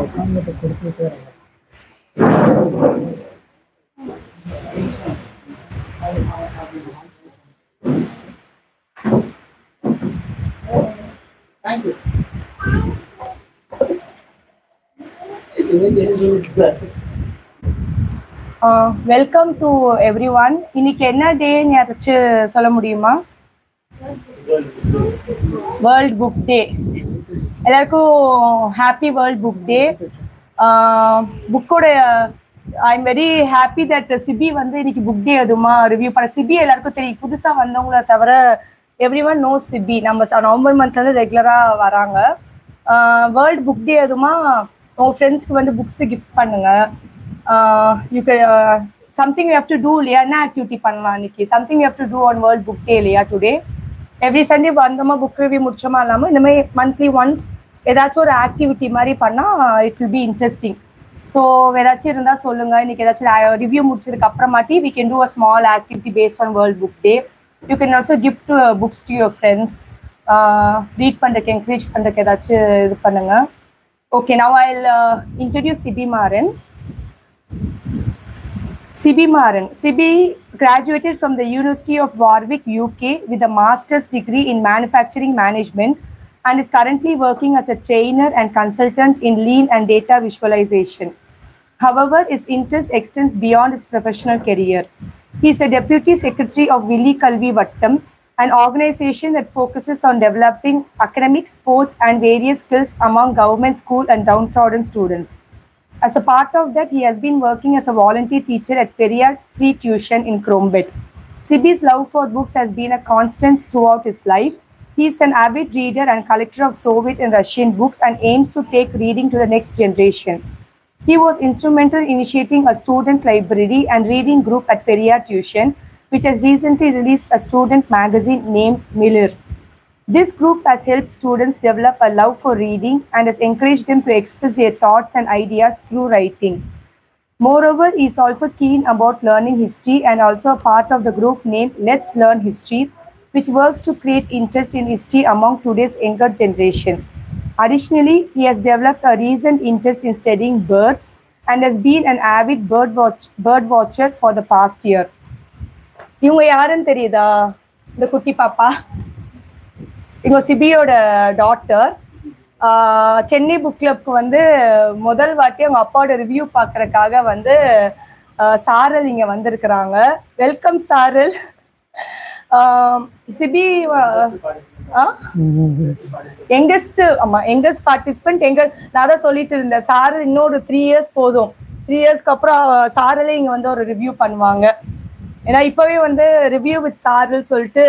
உட்காந்துட்டு thank you welcome to everyone இன்னைக்கு என்ன டேன்னு யாராச்சும் சொல்ல முடியுமா? வேர்ல்ட் புக் டே எல்லாருக்கும் ஹாப்பி வேர்ல்ட் புக் டே புக்கோட I am very happy that Sibi வந்து இன்னைக்கு புக் டே அதுமா ரிவ்யூ பண்ண. சிபி எல்லாருக்கும் தெரியும். புதுசா வந்தவங்கள தவிர எவ்ரி ஒன் நோ சிபி நம்ம நவம்பர் மந்த்ல இருந்து ரெகுலரா வராங்க. வேர்ல்ட் புக் டே அதுமா உங்க ஃப்ரெண்ட்ஸ்க்கு வந்து புக்ஸ் கிஃப்ட் பண்ணுங்க. You something you have to do இல்லையா என்ன ஆக்டிவிட்டி பண்ணலாம் இன்னைக்கு. Something you have to do on world book day இல்லையா டுடே எவ்ரி சண்டே வந்தோமா புக் ரிவ்யூ முடிச்சோமா இல்லாமல் இந்த மாதிரி மந்த்லி ஒன்ஸ் ஏதாச்சும் ஒரு ஆக்டிவிட்டி மாதிரி பண்ணால் it will be interesting so ஏதாச்சும் இருந்தால் சொல்லுங்கள் இன்னைக்கு ஏதாச்சும் ரிவ்யூ முடிச்சதுக்கு அப்புறமாட்டி we can do a small activity based on world book day you can also gift books to your friends read பண்ணுறதுக்கு என்கரேஜ் பண்ணுறதுக்கு ஏதாச்சும் இது பண்ணுங்க. Okay now I introduce Sibi Maran Sibi Maran Sibi graduated from the University of Warwick, UK, with a master's degree in manufacturing management and is currently working as a trainer and consultant in lean and data visualization. However, his interest extends beyond his professional career. He is a deputy secretary of Willi Kalvi Vattam, an organization that focuses on developing academic, sports, and various skills among government school and downtrodden students. As a part of that, he has been working as a volunteer teacher at Periyar Free Tuition in Krombet. Sibi's love for books has been a constant throughout his life. He is an avid reader and collector of Soviet and Russian books and aims to take reading to the next generation. He was instrumental in initiating a student library and reading group at Periyar Tuition, which has recently released a student magazine named Miller. This group has helped students develop a love for reading and has encouraged them to express their thoughts and ideas through writing. Moreover, he is also keen about learning history and also a part of the group named Let's Learn History, which works to create interest in history among today's younger generation. Additionally, he has developed a recent interest in studying birds and has been an avid bird, watch, bird watcher for the past year. இவங்க யாருன்னு தெரியுதா இந்த குட்டி பாப்பா இவங்க சிபியோட daughter Chennai book கிளப்க்கு வந்து முதல் வாட்டி அவங்க அப்பாவோட ரிவ்யூ பார்க்கறக்காக வந்து ஆஹ் சாரல் இங்க வந்திருக்கிறாங்க. வெல்கம் சாரல். ஆஹ் சிபி எங்கஸ்ட் ஆமா எங்கஸ்ட் பார்ட்டிசிபென்ட் எங்க நான் தான் சொல்லிட்டு இருந்தேன். சாரல் இன்னொரு த்ரீ இயர்ஸ் போதும். த்ரீ இயர்ஸ்க்கு அப்புறம் சாரலே இங்க வந்து ஒரு ரிவ்யூ பண்ணுவாங்க. ஏன்னா இப்பவே வந்து ரிவ்யூ வித் சாரல் சொல்லிட்டு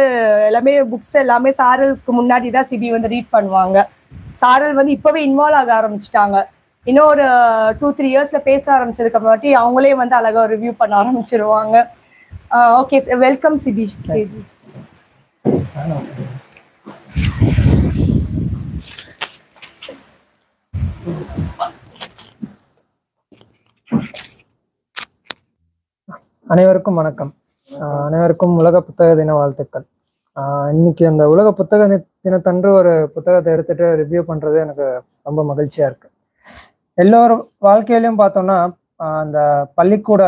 எல்லாமே புக்ஸ் எல்லாமே சாரலுக்கு முன்னாடி தான் சிபி வந்து ரீட் பண்ணுவாங்க. சாரல் வந்து இப்பவே இன்வால்வ் ஆக ஆரம்பிச்சிட்டாங்க. இன்னும் ஒரு டூ த்ரீ இயர்ஸ்ல பேச ஆரம்பிச்சதுக்கு அப்புறமாட்டி அவங்களே வந்து அழகா ரிவ்யூ பண்ண ஆரம்பிச்சிருவாங்க. Okay welcome Sibi. சரி அனைவருக்கும் வணக்கம். அனைவருக்கும் உலக புத்தக தின வாழ்த்துக்கள். இன்னைக்கு அந்த உலக புத்தக தினத்தன்று ஒரு புத்தகத்தை எடுத்துட்டு ரிவ்யூ பண்றது எனக்கு ரொம்ப மகிழ்ச்சியா இருக்கு. எல்லோரும் வாழ்க்கையிலயும் பார்த்தோம்னா அந்த பள்ளிக்கூட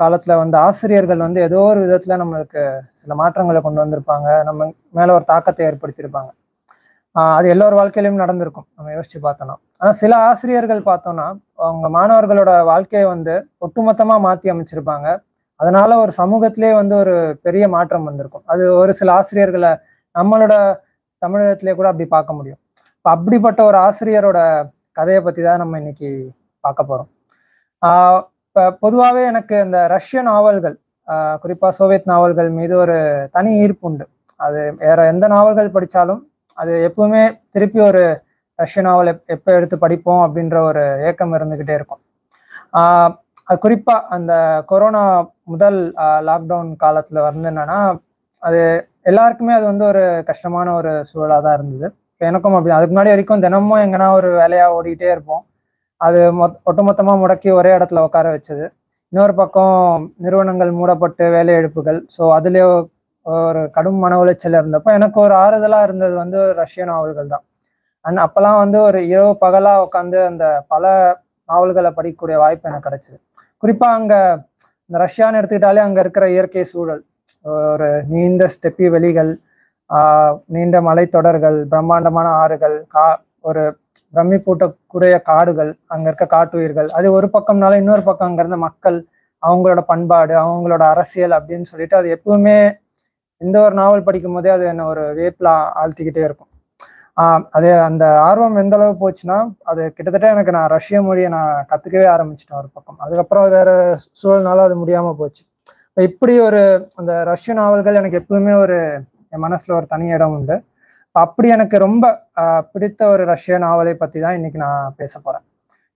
காலத்துல வந்து ஆசிரியர்கள் வந்து ஏதோ ஒரு விதத்துல நம்மளுக்கு சில மாற்றங்களை கொண்டு வந்திருப்பாங்க. நம்ம மேல ஒரு தாக்கத்தை ஏற்படுத்தியிருப்பாங்க. அது எல்லோர் வாழ்க்கையிலும் நடந்திருக்கும். நம்ம யோசிச்சு பார்த்தோம்னா. ஆனா சில ஆசிரியர்கள் பார்த்தோம்னா அவங்க மாணவர்களோட வாழ்க்கையை வந்து ஒட்டுமொத்தமா மாத்தி அமைச்சிருப்பாங்க. அதனால ஒரு சமூகத்திலே வந்து ஒரு பெரிய மாற்றம் வந்திருக்கும். அது ஒரு சில ஆசிரியர்களை நம்மளோட தமிழகத்திலே கூட அப்படி பார்க்க முடியும். இப்போ அப்படிப்பட்ட ஒரு ஆசிரியரோட கதையை பற்றி தான் நம்ம இன்னைக்கு பார்க்க போகிறோம் இப்போ பொதுவாகவே எனக்கு இந்த ரஷ்ய நாவல்கள் குறிப்பாக சோவியத் நாவல்கள் மீது ஒரு தனி ஈர்ப்பு உண்டு. அது வேற எந்த நாவல்கள் படித்தாலும் அது எப்பவுமே திருப்பி ஒரு ரஷ்ய நாவல் எப் எப்போ எடுத்து படிப்போம் அப்படின்ற ஒரு ஏக்கம் இருந்துக்கிட்டே இருக்கும். அது குறிப்பாக அந்த கொரோனா முதல் லாக்டவுன் காலத்துல வந்து என்னன்னா அது எல்லாருக்குமே அது வந்து ஒரு கஷ்டமான ஒரு சூழலா தான் இருந்தது. இப்போ எனக்கும் அப்படி அதுக்கு முன்னாடி வரைக்கும் தினமும் எங்கன்னா ஒரு வேலையா ஓடிக்கிட்டே இருப்போம். அது மொத் ஒட்டுமொத்தமா முடக்கி ஒரே இடத்துல உட்கார வச்சது. இன்னொரு பக்கம் நிறுவனங்கள் மூடப்பட்டு வேலை எழுப்புகள் ஸோ அதுலேயே ஒரு கடும் மன உளைச்சல் இருந்தப்போ எனக்கு ஒரு ஆறுதலாக இருந்தது வந்து ரஷ்ய நாவல்கள் தான். அண்ட் அப்போல்லாம் வந்து ஒரு இரவு பகலாக உட்காந்து அந்த பல நாவல்களை படிக்கக்கூடிய வாய்ப்பு எனக்கு கிடைச்சிது. குறிப்பாக அங்கே இந்த ரஷ்யான்னு எடுத்துக்கிட்டாலே அங்கே இருக்கிற இயற்கை சூழல் ஒரு நீண்ட ஸ்டெப்பி வெளிகள் நீண்ட மலைத்தொடர்கள் பிரம்மாண்டமான ஆறுகள் கா ஒரு பிரமிப்பூட்டக்கூடிய காடுகள் அங்கே இருக்க காட்டுயிர்கள். அது ஒரு பக்கம்னால இன்னொரு பக்கம் அங்கே இருந்த மக்கள் அவங்களோட பண்பாடு அவங்களோட அரசியல் அப்படின்னு சொல்லிட்டு அது எப்பவுமே எந்த ஒரு நாவல் படிக்கும் போதே அது என்ன ஒரு வேப்பில் ஆழ்த்திக்கிட்டே இருக்கும். அது அந்த ஆர்வம் எந்த அளவு போச்சுன்னா அது கிட்டத்தட்ட எனக்கு நான் ரஷ்ய மொழியை நான் கத்துக்கவே ஆரம்பிச்சிட்டேன் ஒரு பக்கம். அதுக்கப்புறம் வேற சூழல்னால அது முடியாம போச்சு. இப்படி ஒரு அந்த ரஷ்ய நாவல்கள் எனக்கு எப்பவுமே ஒரு என் மனசுல ஒரு தனி இடம் உண்டு. அப்படி எனக்கு ரொம்ப பிடித்த ஒரு ரஷ்ய நாவலை பத்தி தான் இன்னைக்கு நான் பேச போறேன்.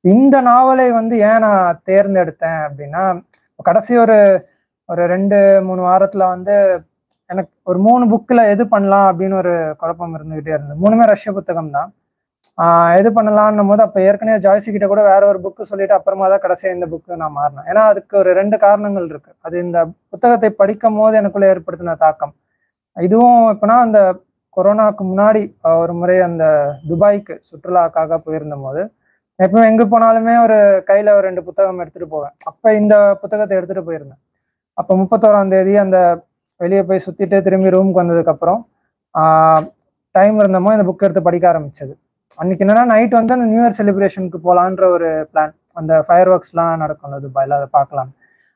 இந்த நாவலை வந்து ஏன் நான் தேர்ந்தெடுத்தேன் அப்படின்னா கடைசி ஒரு ஒரு ரெண்டு மூணு வாரத்துல வந்து எனக்கு ஒரு மூணு புக்கில் எது பண்ணலாம் அப்படின்னு ஒரு குழப்பம் இருந்துகிட்டே இருந்தது. மூணுமே ரஷ்ய புத்தகம் தான். எது பண்ணலான்னும் போது அப்போ ஏற்கனவே ஜாய்ஸி கிட்ட கூட வேற ஒரு புக்கு சொல்லிட்டு அப்புறமா தான் கடைசியாக இந்த புக்கு நான் மாறினேன். ஏன்னா அதுக்கு ஒரு ரெண்டு காரணங்கள் இருக்கு. அது இந்த புத்தகத்தை படிக்கும் போது எனக்குள்ள ஏற்படுத்தின தாக்கம். இதுவும் இப்போனா அந்த கொரோனாக்கு முன்னாடி ஒரு முறை அந்த துபாய்க்கு சுற்றுலாக்காக போயிருந்த போது எப்பவும் எங்க போனாலுமே ஒரு கையில ஒரு ரெண்டு புத்தகம் எடுத்துட்டு போவேன். அப்ப இந்த புத்தகத்தை எடுத்துட்டு போயிருந்தேன். அப்ப முப்பத்தோராம் தேதி அந்த வெளியே போய் சுத்திட்டு திரும்பி ரூமுக்கு வந்ததுக்கு அப்புறம் டைம் இருந்தமோ இந்த புக் எடுத்து படிக்க ஆரம்பிச்சது. அன்னைக்கு என்னன்னா நைட் வந்து அந்த நியூ இயர் செலிப்ரேஷனுக்கு போகலான்ற ஒரு பிளான் அந்த ஃபயர் ஒர்க்ஸ்லாம் நடக்கும் துபாயில் அதை பார்க்கலாம்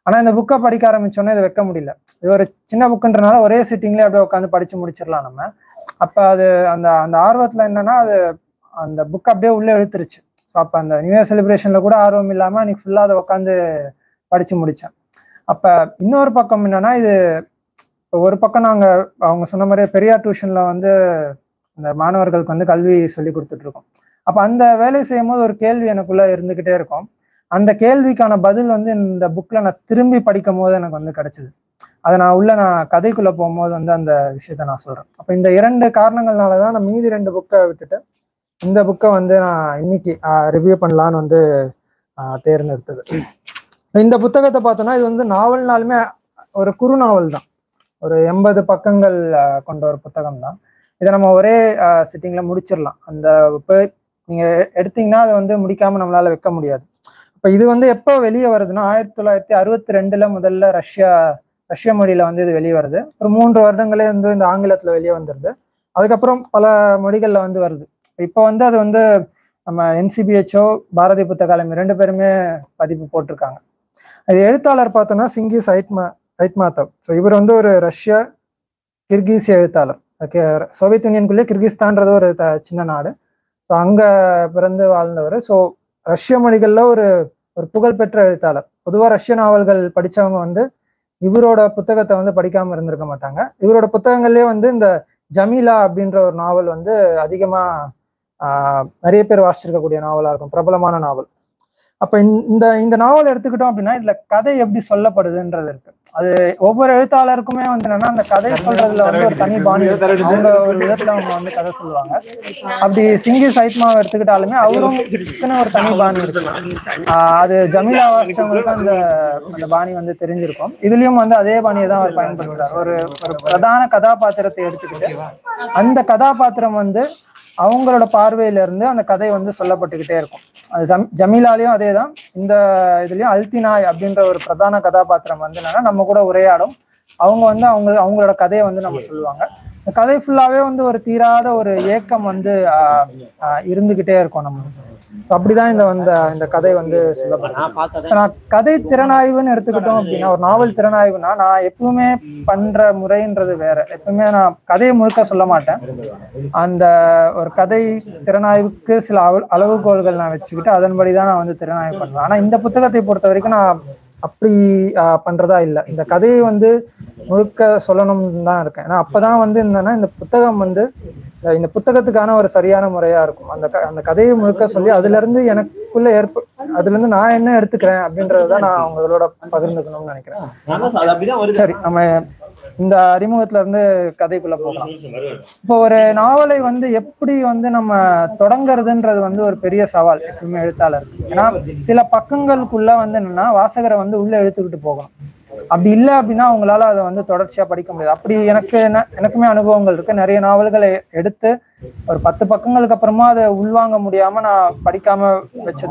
ஆனால் இந்த புக்கை படிக்க ஆரம்பிச்சோன்னே இதை வைக்க முடியல. இது ஒரு சின்ன புக்குன்றனால ஒரே சிட்டிங்லேயே அப்படியே உட்காந்து படிச்சு முடிச்சிடலாம் நம்ம. அப்போ அது அந்த அந்த ஆர்வத்தில் என்னன்னா அது அந்த புக் அப்படியே உள்ளே இழுத்துருச்சு. ஸோ அப்போ அந்த நியூ இயர் செலிப்ரேஷனில் கூட ஆர்வம் இல்லாமல் அன்னைக்கு ஃபுல்லாக அதை உட்காந்து படித்து முடித்தேன் அப்போ இன்னொரு பக்கம் என்னன்னா இது ஒரு பக்கம் நாங்கள் அவங்க சொன்ன மாதிரியே பெரியார் டியூஷன்ல வந்து இந்த மாணவர்களுக்கு வந்து கல்வி சொல்லி கொடுத்துட்ருக்கோம். அப்போ அந்த வேலையை செய்யும் போது ஒரு கேள்வி எனக்குள்ளே இருந்துக்கிட்டே இருக்கும். அந்த கேள்விக்கான பதில் வந்து இந்த புக்கில் நான் திரும்பி படிக்கும் போது எனக்கு வந்து கிடச்சிது. அதை நான் உள்ள நான் கதைக்குள்ளே போகும்போது வந்து அந்த விஷயத்த நான் சொல்கிறேன் அப்போ இந்த இரண்டு காரணங்கள்னாலதான் நான் மீதி ரெண்டு புக்கை விட்டுட்டு இந்த புக்கை வந்து நான் இன்னைக்கு ரிவ்யூ பண்ணலான்னு வந்து தேர்ந்தெடுத்தது. இந்த புத்தகத்தை பார்த்தோன்னா இது வந்து நாவல்னாலுமே ஒரு குறு நாவல் தான். ஒரு எண்பது பக்கங்கள் கொண்ட ஒரு புத்தகம் தான் இதை நம்ம ஒரே சிட்டிங்கில் முடிச்சிடலாம். அந்த இப்போ நீங்கள் எடுத்தீங்கன்னா அதை வந்து முடிக்காம நம்மளால வைக்க முடியாது. இப்போ இது வந்து எப்போ வெளியே வருதுன்னா ஆயிரத்தி தொள்ளாயிரத்தி அறுபத்தி ரெண்டுல முதல்ல ரஷ்யா ரஷ்ய மொழியில வந்து இது வெளியே வருது. ஒரு மூன்று வருடங்களே வந்து இந்த ஆங்கிலத்தில் வெளியே வந்துடுது அதுக்கப்புறம் பல மொழிகளில் வந்து வருது. இப்போ வந்து அது வந்து நம்ம என்சிபிஹெச்ஓ பாரதி புத்தகாலயம் ரெண்டு பேருமே பதிப்பு போட்டிருக்காங்க. அது எழுத்தாளர் பார்த்தோம்னா சிங்கிஸ் ஐட்மா ஐட்மாத்தவ் ஸோ இவர் வந்து ஒரு ரஷ்ய கிர்கிஸ் எழுத்தாளர். ஓகே சோவியத் யூனியனுக்குள்ளே கிர்கிஸ்தான்றது ஒரு த சின்ன நாடு. ஸோ அங்கே பிறந்து வாழ்ந்தவர். ஸோ ரஷ்ய மொழிகளில் ஒரு ஒரு புகழ்பெற்ற எழுத்தாளர். பொதுவாக ரஷ்ய நாவல்கள் படித்தவங்க வந்து இவரோட புத்தகத்தை வந்து படிக்காமல் இருந்திருக்க மாட்டாங்க. இவரோட புத்தகங்கள்லேயே வந்து இந்த ஜமீலா அப்படின்ற ஒரு நாவல் வந்து அதிகமாக நிறைய பேர் வாசிச்சிருக்கக்கூடிய நாவலாக இருக்கும். பிரபலமான நாவல். அப்ப இந்த இந்த நாவல் எடுத்துக்கிட்டோம் அப்படின்னா இதுல கதை எப்படி சொல்லப்படுதுன்றது இருக்கு. அது ஒவ்வொரு எழுத்தாளருக்குமே வந்து என்னன்னா அந்த கதை சொல்றதுல வந்து ஒரு தனி பாணி அவங்க ஒரு விதத்துல அவங்க வந்து கதை சொல்லுவாங்க. அப்படி சிங்கி சைத்மாவை எடுத்துக்கிட்டாலுமே அவரும் ஒரு தனி பாணி இருக்கு. அது ஜமீலா வாசிச்சவங்களுக்கு அந்த அந்த பாணி வந்து தெரிஞ்சிருக்கும். இதுலயும் வந்து அதே பாணியை தான் அவர் பயன்படுத்துறாரு. ஒரு ஒரு பிரதான கதாபாத்திரத்தை எடுத்துக்கிட்டு அந்த கதாபாத்திரம் வந்து அவங்களோட பார்வையில இருந்து அந்த கதை வந்து சொல்லப்பட்டுக்கிட்டே இருக்கும். ஜமீலாலையும் அதே தான் இந்த இதுலயும் அல்தினாய் அப்படின்ற ஒரு பிரதான கதாபாத்திரம் வந்து என்னன்னா நம்ம கூட உரையாடும். அவங்க வந்து அவங்க அவங்களோட கதையை வந்து நம்ம சொல்லுவாங்க. கதை ஃபுல்லாவே வந்து ஒரு தீராத ஒரு ஏக்கம் வந்து இருந்துகிட்டே இருக்கும் நம்ம. அப்படிதான் இந்த வந்த இந்த கதை வந்து சொல்லப்படுது நான் கதை திறனாய்வுன்னு எடுத்துக்கிட்டோம் அப்படின்னா ஒரு நாவல் திறனாய்வுனா நான் எப்பவுமே பண்ற முறைன்றது வேற. எப்பவுமே நான் கதையை முழுக்க சொல்ல மாட்டேன். அந்த ஒரு கதை திறனாய்வுக்கு சில அளவுகோல்கள் நான் வச்சுக்கிட்டு அதன்படி தான் நான் வந்து திறனாய்வு பண்ணுவேன் ஆனா இந்த புத்தகத்தை பொறுத்த வரைக்கும் நான் அப்படி பண்றதா இல்லை. இந்த கதையை வந்து முழுக்க சொல்லணும்னு தான் இருக்கேன். ஏன்னா அப்பதான் வந்து என்னன்னா இந்த புத்தகம் வந்து இந்த புத்தகத்துக்கான ஒரு சரியான முறையா இருக்கும். அந்த அந்த கதையை முழுக்க சொல்லி அதுல இருந்து எனக்குள்ள ஏற்ப அதுல இருந்து நான் என்ன எடுத்துக்கிறேன் அப்படின்றத நான் அவங்களோட பகிர்ந்துக்கணும்னு நினைக்கிறேன். சரி நம்ம இந்த அறிமுகத்துல இருந்து கதைக்குள்ள போகலாம். இப்போ ஒரு நாவலை வந்து எப்படி வந்து நம்ம தொடங்குறதுன்றது வந்து ஒரு பெரிய சவால் எப்பவுமே எழுத்தாளர் ஏன்னா சில பக்கங்களுக்குள்ள வந்து என்னன்னா வாசகரை வந்து உள்ள எழுத்துக்கிட்டு போகணும். அப்படி இல்லை அப்படின்னா அவங்களால அதை வந்து தொடர்ச்சியா படிக்க முடியாது. அப்படி எனக்கு என்ன- எனக்குமே அனுபவங்கள் இருக்கு. நிறைய நாவல்களை எடுத்து ஒரு பத்து பக்கங்களுக்கு அப்புறமா அதை உள்வாங்க முடியாம நான் படிக்காம வச்சது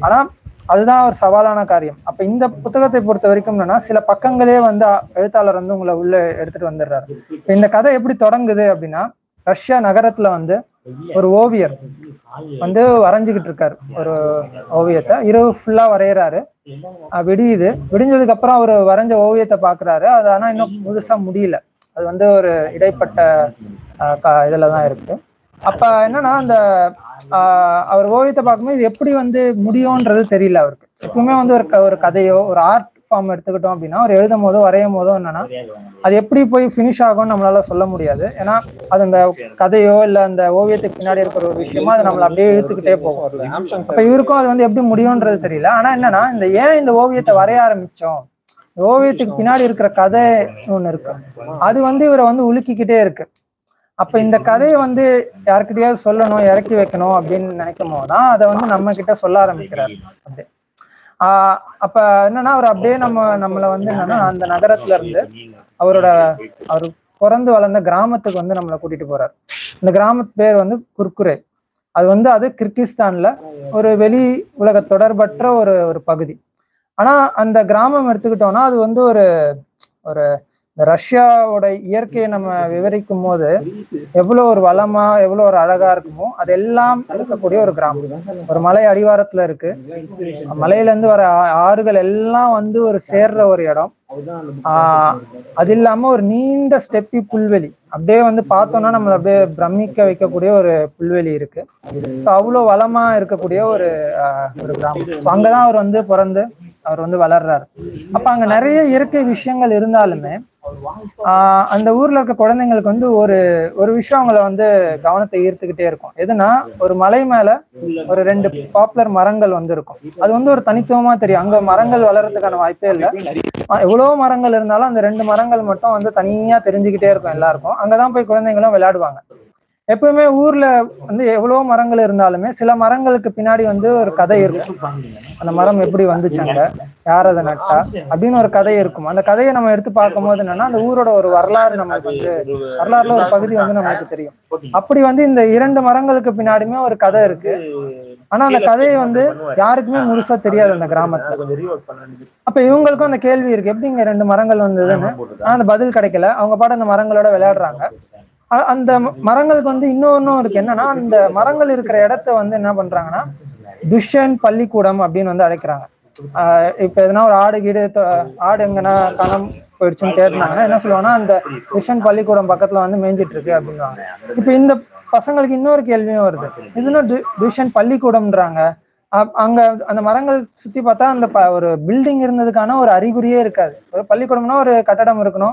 ஆனா அதுதான் ஒரு சவாலான காரியம். அப்ப இந்த புத்தகத்தை பொறுத்த வரைக்கும் என்னன்னா சில பக்கங்களே வந்து அ- எழுத்தாளர் வந்து உங்களை உள்ள எடுத்துட்டு வந்துடுறாரு. இப்ப இந்த கதை எப்படி தொடங்குது அப்படின்னா ரஷ்யா நகரத்துல வந்து ஒரு ஓவியர் வந்து வரைஞ்சுக்கிட்டு இருக்காரு. ஒரு ஓவியத்தை. இரவு ஃபுல்லா வரைகிறாரு விடியுது. விடிஞ்சதுக்கு அப்புறம் அவர் வரைஞ்ச ஓவியத்தை பாக்குறாரு. அது ஆனா இன்னும் முழுசா முடியல. அது வந்து ஒரு இடைப்பட்ட இதுல தான் இருக்கு. அப்ப என்னன்னா அந்த அவர் ஓவியத்தை பார்க்கும்போது இது எப்படி வந்து முடியும்ன்றது தெரியல அவருக்கு. எப்பவுமே வந்து ஒரு க- ஒரு கதையோ ஒரு ஆர்ட் ஃபார்ம் எடுத்துக்கிட்டோம் அப்படின்னா ஒரு எழுதும் போதோ வரையும் போதோ என்னன்னா அது எப்படி போய் ஃபினிஷ் ஆகும்னு நம்மளால சொல்ல முடியாது. ஏன்னா அது அந்த கதையோ இல்ல அந்த ஓவியத்துக்கு பின்னாடி இருக்கிற ஒரு விஷயமா அது நம்மள அப்படியே இழுத்துக்கிட்டே போகும். அப்ப இவருக்கும் அது வந்து எப்படி முடியும்ன்றது தெரியல. ஆனா என்னன்னா இந்த ஏன் இந்த ஓவியத்தை வரைய ஆரம்பிச்சோம்? ஓவியத்துக்கு பின்னாடி இருக்கிற கதை ஒண்ணு இருக்கு. அது வந்து இவரை வந்து உலுக்கிக்கிட்டே இருக்கு. அப்ப இந்த கதையை வந்து யாருக்கிட்டயாவது சொல்லணும் இறக்கி வைக்கணும் அப்படின்னு நினைக்கும் போதுதான் அதை வந்து நம்ம கிட்ட சொல்ல ஆரம்பிக்கிறாரு. அப்படி அப்ப என்னன்னா அவர் அப்படியே நம்ம நம்மள வந்து என்னன்னா அந்த நகரத்துல இருந்து அவரோட அவர் பிறந்து வளர்ந்த கிராமத்துக்கு வந்து நம்மளை கூட்டிட்டு போறாரு. இந்த கிராமத்து பேர் வந்து குர்குரே. அது வந்து அது கிர்கிஸ்தான்ல ஒரு வெளி உலக தொடர்பற்ற ஒரு ஒரு பகுதி. ஆனா அந்த கிராமம் எடுத்துக்கிட்டோம்னா அது வந்து ஒரு ஒரு இந்த ரஷ்யாவோட இயற்கையை நம்ம விவரிக்கும் போது எவ்வளோ ஒரு வளமா எவ்வளோ ஒரு அழகா இருக்குமோ அதெல்லாம் இருக்கக்கூடிய ஒரு கிராமம். ஒரு மலை அடிவாரத்துல இருக்கு. மலையிலேருந்து வர ஆறுகள் எல்லாம் வந்து ஒரு சேர்ற ஒரு இடம். ஆஹ் அது இல்லாம ஒரு நீண்ட ஸ்டெப்பி புல்வெளி. அப்படியே வந்து பார்த்தோம்னா நம்மள அப்படியே பிரமிக்க வைக்கக்கூடிய ஒரு புல்வெளி இருக்கு. ஸோ அவ்வளோ வளமா இருக்கக்கூடிய ஒரு ஒரு கிராமம். ஸோ அங்கதான் அவர் வந்து பிறந்து அவர் வந்து வளர்றாரு. அப்ப அங்க நிறைய இயற்கை விஷயங்கள் இருந்தாலுமே அந்த ஊர்ல இருக்க குழந்தைங்களுக்கு வந்து ஒரு ஒரு விஷயம் அவங்கள வந்து கவனத்தை ஈர்த்துக்கிட்டே இருக்கும். எதுனா ஒரு மலை மேல ஒரு ரெண்டு பாப்புலர் மரங்கள் வந்து இருக்கும் அது வந்து ஒரு தனித்துவமா தெரியும். அங்க மரங்கள் வளர்றதுக்கான வாய்ப்பே இல்லை. எவ்வளவு மரங்கள் இருந்தாலும் அந்த ரெண்டு மரங்கள் மட்டும் வந்து தனியா தெரிஞ்சுக்கிட்டே இருக்கும் எல்லாருக்கும். அங்கதான் போய் குழந்தைங்களும் விளையாடுவாங்க. எப்பவுமே ஊர்ல வந்து எவ்வளவோ மரங்கள் இருந்தாலுமே சில மரங்களுக்கு பின்னாடி வந்து ஒரு கதை இருக்கும். அந்த மரம் எப்படி வந்துச்சாங்க யார் அதை நட்டா அப்படின்னு ஒரு கதை இருக்கும். அந்த கதையை நம்ம எடுத்து பார்க்கும்போது என்னன்னா அந்த ஊரோட ஒரு வரலாறு நமக்கு வந்து வரலாறுல ஒரு பகுதி வந்து நமக்கு தெரியும். அப்படி வந்து இந்த இரண்டு மரங்களுக்கு பின்னாடியுமே ஒரு கதை இருக்கு. ஆனா அந்த கதையை வந்து யாருக்குமே முழுசா தெரியாது அந்த கிராமத்துல. அப்ப இவங்களுக்கும் அந்த கேள்வி இருக்கு எப்படி இங்க ரெண்டு மரங்கள் வந்ததுன்னு? ஆனா அந்த பதில் கிடைக்கல. அவங்க பாட அந்த மரங்களோட விளையாடுறாங்க. அந்த ம- மரங்களுக்கு வந்து இன்னொன்னும் இருக்கு. என்னன்னா அந்த மரங்கள் இருக்கிற இடத்த வந்து என்ன பண்றாங்கன்னா துஷன் பள்ளிக்கூடம் அப்படின்னு வந்து அழைக்கிறாங்க. ஆஹ் இப்ப எதனா ஒரு ஆடு கீடு ஆடு எங்கன்னா தனம் போயிடுச்சுன்னு தேடினாங்கன்னா என்ன சொல்லுவாங்கன்னா அந்த துஷ்யன் பள்ளிக்கூடம் பக்கத்துல வந்து மேய்ஞ்சிட்டு இருக்கு அப்படின்வாங்க இப்ப இந்த பசங்களுக்கு இன்னொரு கேள்வியும் வருது. இதுனா டியூஷன் பள்ளிக்கூடம்ன்றாங்க? அப்- அங்க அந்த மரங்கள் சுத்தி பார்த்தா அந்த ப- ஒரு பில்டிங் இருந்ததுக்கான ஒரு அறிகுறியே இருக்காது. ஒரு பள்ளிக்கூடம்னா ஒரு கட்டடம் இருக்கணும்.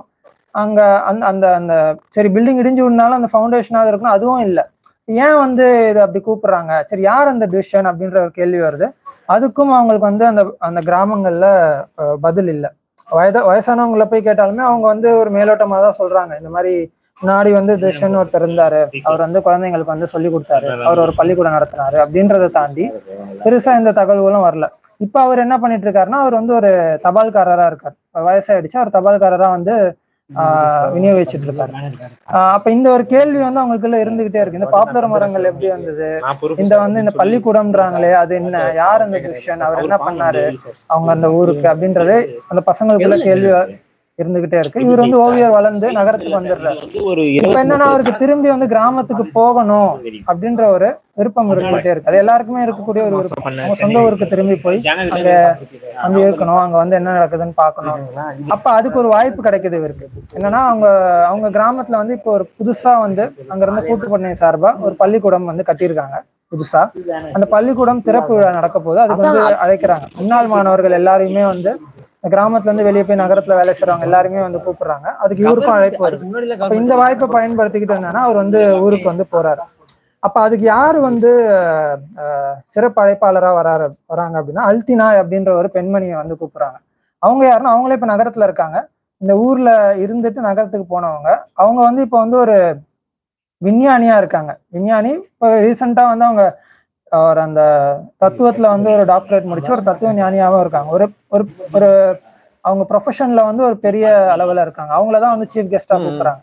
அங்க அந்த அந்த அந்த சரி பில்டிங் இடிஞ்சு விடனாலும் அந்த ஃபவுண்டேஷனாக இருக்கணும். அதுவும் இல்லை. ஏன் வந்து இதை அப்படி கூப்பிடுறாங்க? சரி யார் அந்த டிசிஷன் அப்படின்ற ஒரு கேள்வி வருது. அதுக்கும் அவங்களுக்கு வந்து அந்த அந்த கிராமங்கள்ல பதில் இல்லை. வயத வயசானவங்கள போய் கேட்டாலுமே அவங்க வந்து ஒரு மேலோட்டமா தான் சொல்றாங்க. இந்த மாதிரி முன்னாடி வந்து துஷன் ஒருத்தர் இருந்தாரு. அவர் வந்து குழந்தைங்களுக்கு வந்து சொல்லி கொடுத்தாரு. அவர் ஒரு பள்ளிக்கூடம் நடத்தினாரு அப்படின்றத தாண்டி பெருசா எந்த தகவல்களும் வரல. இப்ப அவர் என்ன பண்ணிட்டு இருக்காருன்னா அவர் வந்து ஒரு தபால்காரரா இருக்கார். வயசாயிடுச்சு. அவர் தபால்காரரா வந்து விநியோகிச்சுட்டு இருக்காரு. ஆஹ் அப்ப இந்த ஒரு கேள்வி வந்து அவங்களுக்குள்ள இருந்துகிட்டே இருக்கு. இந்த பாப்புலர் மரங்கள் எப்படி வந்தது? இந்த வந்து இந்த பள்ளிக்கூடம்ன்றாங்களே அது என்ன? யார் அந்த கிறிஸ்டியன் அவர் என்ன பண்ணாரு? அவங்க அந்த ஊருக்கு அப்படின்றது அந்த பசங்களுக்குள்ள கேள்வி இருந்துகிட்டே இருக்கு. இவர் வந்து ஓவியர் வளர்ந்து நகரத்துக்கு வந்துடுறாரு. இப்ப என்னன்னா அவருக்கு திரும்பி வந்து கிராமத்துக்கு போகணும் அப்படின்ற ஒரு விருப்பம் இருந்துகிட்டே இருக்கு. அது எல்லாருக்குமே இருக்கக்கூடிய ஒரு விருப்பம். சொந்த ஊருக்கு திரும்பி போய் அங்க வந்து இருக்கணும். அங்க வந்து என்ன நடக்குதுன்னு பார்க்கணும். அப்ப அதுக்கு ஒரு வாய்ப்பு கிடைக்குது இவருக்கு. என்னன்னா அவங்க அவங்க கிராமத்துல வந்து இப்போ ஒரு புதுசா வந்து அங்க இருந்து கூட்டுப்பண்ணை சார்பா ஒரு பள்ளிக்கூடம் வந்து கட்டியிருக்காங்க புதுசா. அந்த பள்ளிக்கூடம் திறப்பு விழா நடக்க போது அதுக்கு வந்து அழைக்கிறாங்க. முன்னாள் மாணவர்கள் எல்லாரையுமே வந்து கிராமத்துல இருந்து வெளியே போய் நகரத்துல வேலை செய்றவங்க எல்லாருமே வந்து கூப்பிடுறாங்க. அதுக்கு இவருக்கும் அழைப்பு வருது. இந்த வாய்ப்பை பயன்படுத்திக்கிட்டு என்னன்னா அவர் வந்து ஊருக்கு வந்து போறாரு. அப்ப அதுக்கு யாரு வந்து சிறப்பு அழைப்பாளரா வராரு வராங்க அப்படின்னா அல்தினா அப்படின்ற ஒரு பெண்மணியை வந்து கூப்பிடுறாங்க. அவங்க யாருன்னா அவங்களே இப்ப நகரத்துல இருக்காங்க. இந்த ஊர்ல இருந்துட்டு நகரத்துக்கு போனவங்க. அவங்க வந்து இப்ப வந்து ஒரு விஞ்ஞானியா இருக்காங்க. விஞ்ஞானி இப்போ ரீசெண்டா வந்து அவங்க ஒரு அந்த தத்துவத்துல வந்து ஒரு டாக்டரேட் முடிச்சு ஒரு தத்துவ ஞானியாவும் இருக்காங்க. ஒரு ஒரு ஒரு அவங்க ப்ரொஃபஷன்ல வந்து ஒரு பெரிய அளவுல இருக்காங்க. அவங்கள தான் வந்து சீஃப் கெஸ்டா கூப்பிடுறாங்க.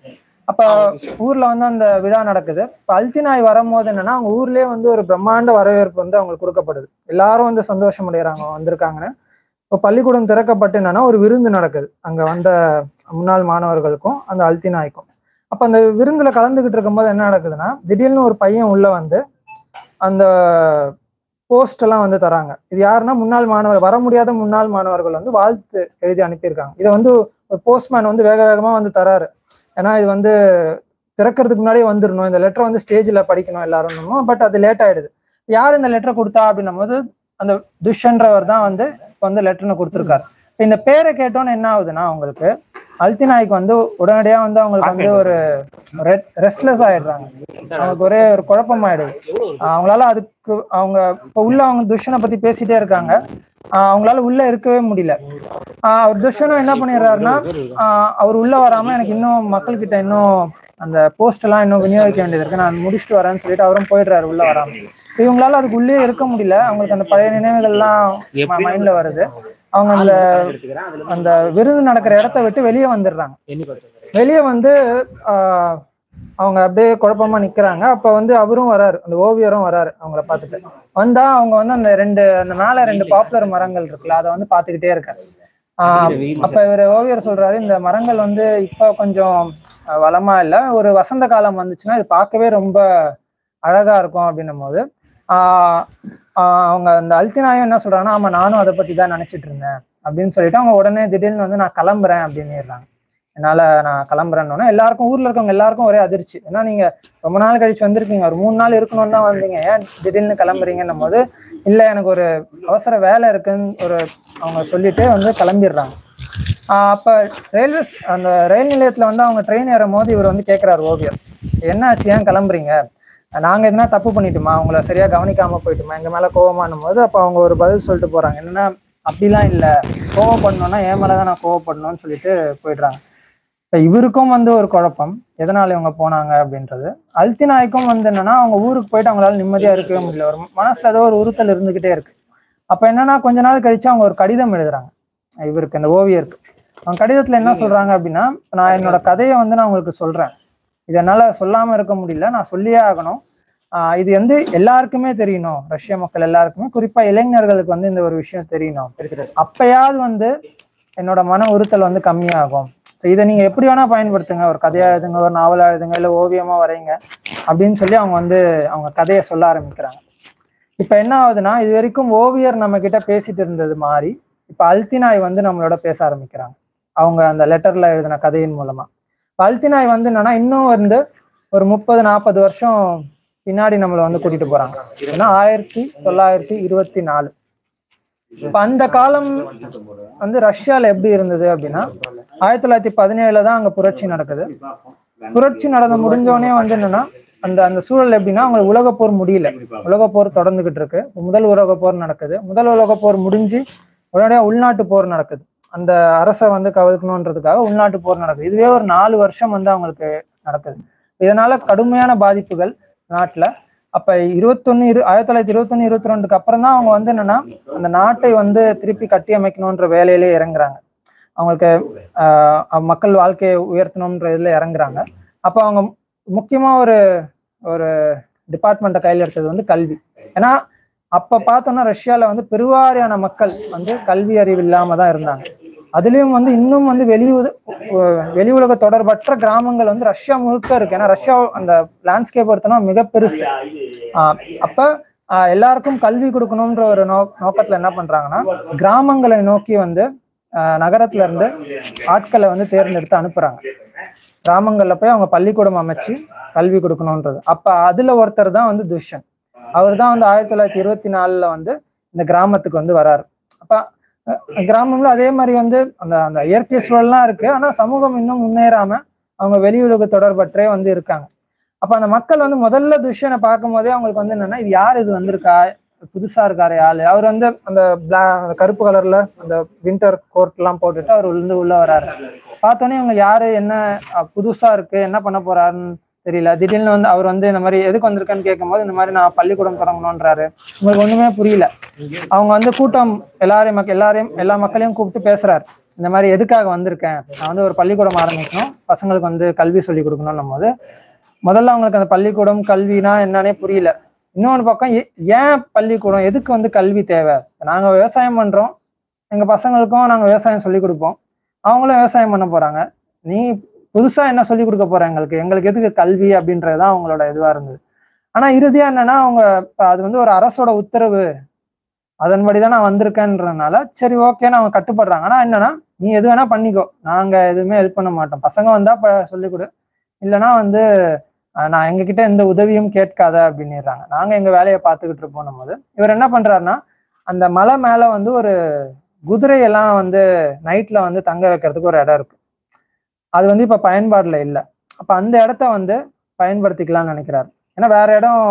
அப்ப ஊர்ல வந்து அந்த விழா நடக்குது. இப்ப அல்தினாய் வரும்போது என்னன்னா அவங்க ஊர்லயே வந்து ஒரு பிரம்மாண்ட வரவேற்பு வந்து அவங்களுக்கு கொடுக்கப்படுது. எல்லாரும் வந்து சந்தோஷம் அடைகிறாங்க வந்திருக்காங்கன்னு. இப்போ பள்ளிக்கூடம் திறக்கப்பட்டு என்னன்னா ஒரு விருந்து நடக்குது. அங்க வந்த முன்னாள் மாணவர்களுக்கும் அந்த அல்தினாய்க்கும். அப்ப அந்த விருந்துல கலந்துகிட்டு இருக்கும்போது என்ன நடக்குதுன்னா திடீர்னு ஒரு பையன் உள்ள வந்து அந்த போஸ்ட் எல்லாம் வந்து தராங்க. இது யாருன்னா முன்னாள் மாணவர் வர முடியாத முன்னாள் மாணவர்கள் வந்து வாழ்த்து எழுதி அனுப்பியிருக்காங்க. இதை வந்து ஒரு போஸ்ட்மேன் வந்து வேக வேகமா வந்து தராரு. ஏன்னா இது வந்து திறக்கிறதுக்கு முன்னாடியே வந்துடணும் இந்த லெட்டர் வந்து ஸ்டேஜில் படிக்கணும் எல்லாரும் பட் அது லேட் ஆயிடுது. யார் இந்த லெட்டரை கொடுத்தா அப்படின்னும் போது அந்த துஷ்ன்றவர் தான் வந்து இப்போ வந்து லெட்டர்னு கொடுத்துருக்காரு. இப்போ இந்த பேரை கேட்டோன்னு என்ன ஆகுதுன்னா அவங்களுக்கு அல்தினாய்க்கு வந்து உடனடியாக வந்து அவங்களுக்கு வந்து ஒரு ரெஸ்ட்லெஸ் ஆயிடுறாங்க. அவங்களுக்கு ஒரே ஒரு குழப்பம் ஆயிடுது அவங்களால அதுக்கு அவங்க இப்போ உள்ள அவங்க துஷ்யனை பத்தி பேசிட்டே இருக்காங்க. அவங்களால உள்ள இருக்கவே முடியல. ஆஹ் அவர் துஷ்யனும் என்ன பண்ணிடுறாருன்னா அவர் உள்ள வராம எனக்கு இன்னும் மக்கள்கிட்ட இன்னும் அந்த போஸ்ட் எல்லாம் இன்னும் விநியோகிக்க வேண்டியது இருக்கு. நான் முடிச்சுட்டு வரேன்னு சொல்லிட்டு அவரும் போயிடுறாரு உள்ள வராம. இவங்களால அதுக்கு உள்ளே இருக்க முடியல. அவங்களுக்கு அந்த பழைய நினைவுகள்லாம் மைண்ட்ல வருது. அவங்க அந்த அந்த விருது நடக்கிற இடத்த விட்டு வெளியே வந்துடுறாங்க. வெளியே வந்து அவங்க அப்படியே குழப்பமா நிக்கிறாங்க. அப்ப வந்து அவரும் வராரு. அந்த ஓவியரும் வராரு அவங்கள பார்த்துட்டு. வந்தா அவங்க வந்து அந்த ரெண்டு அந்த மேல ரெண்டு பாப்புலர் மரங்கள் இருக்குல்ல அதை வந்து பாத்துக்கிட்டே இருக்காரு. ஆஹ் அப்ப இவர் ஓவியர் சொல்றாரு இந்த மரங்கள் வந்து இப்ப கொஞ்சம் வளமா இல்ல. ஒரு வசந்த காலம் வந்துச்சுன்னா இது பார்க்கவே ரொம்ப அழகா இருக்கும் அப்படின்னும் போது அவங்க அந்த அல்தினாயம் என்ன சொல்றாங்கன்னா ஆமா நானும் அதை பத்தி தான் நினைச்சிட்டு இருந்தேன். அப்படின்னு சொல்லிட்டு அவங்க உடனே திடீர்னு வந்து நான் கிளம்புறேன் அப்படின்னுறாங்க. என்னால நான் கிளம்புறேன்னு எல்லாருக்கும் ஊர்ல இருக்கவங்க எல்லாருக்கும் ஒரே அதிர்ச்சி. ஏன்னா நீங்க ரொம்ப நாள் கழிச்சு வந்திருக்கீங்க. ஒரு மூணு நாள் இருக்கணும்னு தான் வந்தீங்க. ஏன் திடீர்னு கிளம்புறீங்கன்னும் போது இல்ல எனக்கு ஒரு அவசர வேலை இருக்குன்னு ஒரு அவங்க சொல்லிட்டு வந்து கிளம்பிடுறாங்க. அப்ப ரயில்வே அந்த ரயில் நிலையத்துல வந்து அவங்க ட்ரெயின் ஏறும் போது இவர் வந்து கேட்கிறாரு ஓவியர். என்ன ஆச்சு ஏன் கிளம்புறீங்க? நாங்க எதுனா தப்பு பண்ணிட்டோமா? உங்களை சரியா கவனிக்காம போயிட்டுமா? எங்க மேல கோவமானும் போது அப்ப அவங்க ஒரு பதில் சொல்லிட்டு போறாங்க. என்னன்னா அப்படிலாம் இல்ல. கோவப்படணும்னா என் மேலதான் நான் கோவப்படணும்னு சொல்லிட்டு போயிடுறாங்க. இப்ப இவருக்கும் வந்து ஒரு குழப்பம். எதனால இவங்க போனாங்க அப்படின்றது. அல்தினாய்க்கும் வந்து என்னன்னா அவங்க ஊருக்கு போயிட்டு அவங்களால நிம்மதியா இருக்கவே முடியல. ஒரு மனசுல ஏதோ ஒரு உறுத்தல் இருந்துகிட்டே இருக்கு. அப்ப என்னன்னா கொஞ்ச நாள் கழிச்சு அவங்க ஒரு கடிதம் எழுதுறாங்க. இவருக்கு இந்த ஓவியருக்கு. அவங்க கடிதத்துல என்ன சொல்றாங்க அப்படின்னா நான் என்னோட கதையை வந்து நான் உங்களுக்கு சொல்றேன். இது என்னால சொல்லாம இருக்க முடியல. நான் சொல்லியே ஆகணும். இது வந்து எல்லாருக்குமே தெரியணும். ரஷ்ய மக்கள் எல்லாருக்குமே. குறிப்பா இளைஞர்களுக்கு வந்து இந்த ஒரு விஷயம் தெரியணும். அப்பயாவது வந்து என்னோட மன உறுத்தல் வந்து கம்மியாகும். ஸோ இதை நீங்க எப்படி வேணா பயன்படுத்துங்க. ஒரு கதையா எழுதுங்க ஒரு நாவலா எழுதுங்க இல்ல ஓவியமா வரைங்க அப்படின்னு சொல்லி அவங்க வந்து அவங்க கதையை சொல்ல ஆரம்பிக்கிறாங்க. இப்ப என்ன ஆகுதுன்னா இது வரைக்கும் ஓவியர் நம்ம கிட்ட பேசிட்டு இருந்தது மாதிரி இப்ப அல்தினாய் வந்து நம்மளோட பேச ஆரம்பிக்கிறாங்க. அவங்க அந்த லெட்டர்ல எழுதின கதையின் மூலமா. பல்தினாய் வந்து என்னன்னா இன்னும் வந்து ஒரு முப்பது நாற்பது வருஷம் பின்னாடி நம்மளை வந்து கூட்டிட்டு போறாங்க. ஏன்னா ஆயிரத்தி தொள்ளாயிரத்தி இருபத்தி நாலு. இப்ப அந்த காலம் வந்து ரஷ்யால எப்படி இருந்தது அப்படின்னா ஆயிரத்தி தொள்ளாயிரத்தி பதினேழுல தான் அங்க புரட்சி நடக்குது. புரட்சி நடந்து முடிஞ்சோடனே வந்து என்னன்னா அந்த அந்த சூழல் எப்படின்னா அவங்களுக்கு உலக போர் முடியல. உலக போர் தொடர்ந்துகிட்டு இருக்கு. முதல் உலக போர் நடக்குது. முதல் உலக போர் முடிஞ்சு உடனடியாக உள்நாட்டு போர் நடக்குது. அந்த அரசை வந்து கவிழ்க்கணுன்றதுக்காக உள்நாட்டு போர் நடக்குது. இதுவே ஒரு நாலு வருஷம் வந்து அவங்களுக்கு நடக்குது. இதனால கடுமையான பாதிப்புகள் நாட்டில். அப்ப இருபத்தொன்னு இரு ஆயிரத்தி தொள்ளாயிரத்தி இருபத்தொன்னு இருபத்தி ரெண்டுக்கு அப்புறம் தான் அவங்க வந்து என்னன்னா அந்த நாட்டை வந்து திருப்பி கட்டி அமைக்கணுன்ற வேலையிலே இறங்குறாங்க. அவங்களுக்கு மக்கள் வாழ்க்கையை உயர்த்தணுன்ற இதுல இறங்குறாங்க. அப்போ அவங்க முக்கியமா ஒரு ஒரு டிபார்ட்மெண்ட்டை கையில் எடுத்தது வந்து கல்வி. ஏன்னா அப்ப பார்த்தோம்னா ரஷ்யால வந்து பெருவாரியான மக்கள் வந்து கல்வி அறிவு இல்லாம தான் இருந்தாங்க. அதுலயும் வந்து இன்னும் வந்து வெளி வெளி உலக தொடர்பற்ற கிராமங்கள் வந்து ரஷ்யா முழுக்க இருக்கு. ஏன்னா ரஷ்யா அந்த லேண்ட்ஸ்கேப் எடுத்தோம்னா மிக பெருசு. ஆஹ் அப்ப எல்லாருக்கும் கல்வி கொடுக்கணும்ன்ற ஒரு நோ நோக்கத்துல என்ன பண்றாங்கன்னா கிராமங்களை நோக்கி வந்து ஆஹ் நகரத்துல இருந்து ஆட்களை வந்து தேர்ந்தெடுத்து அனுப்புறாங்க. கிராமங்கள்ல போய் அவங்க பள்ளிக்கூடம் அமைச்சு கல்வி கொடுக்கணுன்றது. அப்ப அதுல ஒருத்தர் தான் வந்து துஷ்யன். அவர் தான் வந்து ஆயிரத்தி தொள்ளாயிரத்தி இருபத்தி நாலுல வந்து இந்த கிராமத்துக்கு வந்து வராரு. அப்ப கிராமம்ல அதே மாதிரி வந்து அந்த அந்த இயற்கை சூழல்லாம் இருக்கு. ஆனா சமூகம் இன்னும் முன்னேறாம அவங்க வெளி உலக தொடர்பற்றே வந்து இருக்காங்க. அப்ப அந்த மக்கள் வந்து முதல்ல துஷ்யனை பார்க்கும் போதே அவங்களுக்கு வந்து என்னன்னா இது யார் இது வந்திருக்கா? புதுசா இருக்காரு ஆளு. அவர் வந்து அந்த பிளா அந்த கருப்பு கலர்ல அந்த வின்டர் கோட் எல்லாம் போட்டுட்டு அவர் வந்து உள்ள வராரு. பார்த்தோன்னே இவங்க யாரு என்ன புதுசா இருக்கு என்ன பண்ண போறாருன்னு தெரியல. திடீர்னு வந்து அவர் வந்து இந்த மாதிரி எதுக்கு வந்திருக்கான்னு கேட்கும்போது இந்த மாதிரி நான் பள்ளிக்கூடம் தொடங்கணுன்றாரு உங்களுக்கு ஒண்ணுமே புரியல. அவங்க வந்து கூட்டம் எல்லாரையும் மக்க எல்லாரையும் எல்லா மக்களையும் கூப்பிட்டு பேசுறாரு. இந்த மாதிரி எதுக்காக வந்திருக்கேன்? நான் வந்து ஒரு பள்ளிக்கூடம் ஆரம்பிக்கணும். பசங்களுக்கு வந்து கல்வி சொல்லி கொடுக்கணும் போது. முதல்ல அவங்களுக்கு அந்த பள்ளிக்கூடம் கல்வினா என்னன்னே புரியல. இன்னொன்று பக்கம் ஏ- ஏன் பள்ளிக்கூடம்? எதுக்கு வந்து கல்வி தேவை? நாங்கள் விவசாயம் பண்ணுறோம் எங்கள் பசங்களுக்கும் நாங்கள் விவசாயம் சொல்லி கொடுப்போம். அவங்களும் விவசாயம் பண்ண போகிறாங்க நீ புதுசாக என்ன சொல்லி கொடுக்க போற எங்களுக்கு எங்களுக்கு எதுக்கு கல்வி அப்படின்றது தான் அவங்களோட இதுவாக இருந்தது. ஆனால் இறுதியாக என்னன்னா அவங்க அது வந்து ஒரு அரசோட உத்தரவு. அதன்படி தான் நான் வந்திருக்கேன்றனால சரி ஓகேன்னு அவங்க கட்டுப்படுறாங்க. ஆனால் என்னன்னா நீ எது வேணா பண்ணிக்கோ. நாங்கள் எதுவுமே ஹெல்ப் பண்ண மாட்டோம். பசங்க வந்தா இப்போ சொல்லிக் கொடு. இல்லைன்னா வந்து நான் எங்ககிட்ட எந்த உதவியும் கேட்காத அப்படின்னுறாங்க. நாங்க எங்க வேலையை பார்த்துக்கிட்டு இருப்போம் போது இவர் என்ன பண்றாருன்னா அந்த மலை மேல வந்து ஒரு குதிரையெல்லாம் வந்து நைட்ல வந்து தங்க வைக்கிறதுக்கு ஒரு இடம் இருக்கு. அது வந்து இப்போ பயன்பாடில் இல்லை. அப்போ அந்த இடத்த வந்து பயன்படுத்திக்கலாம்னு நினைக்கிறாரு. ஏன்னா வேற இடம்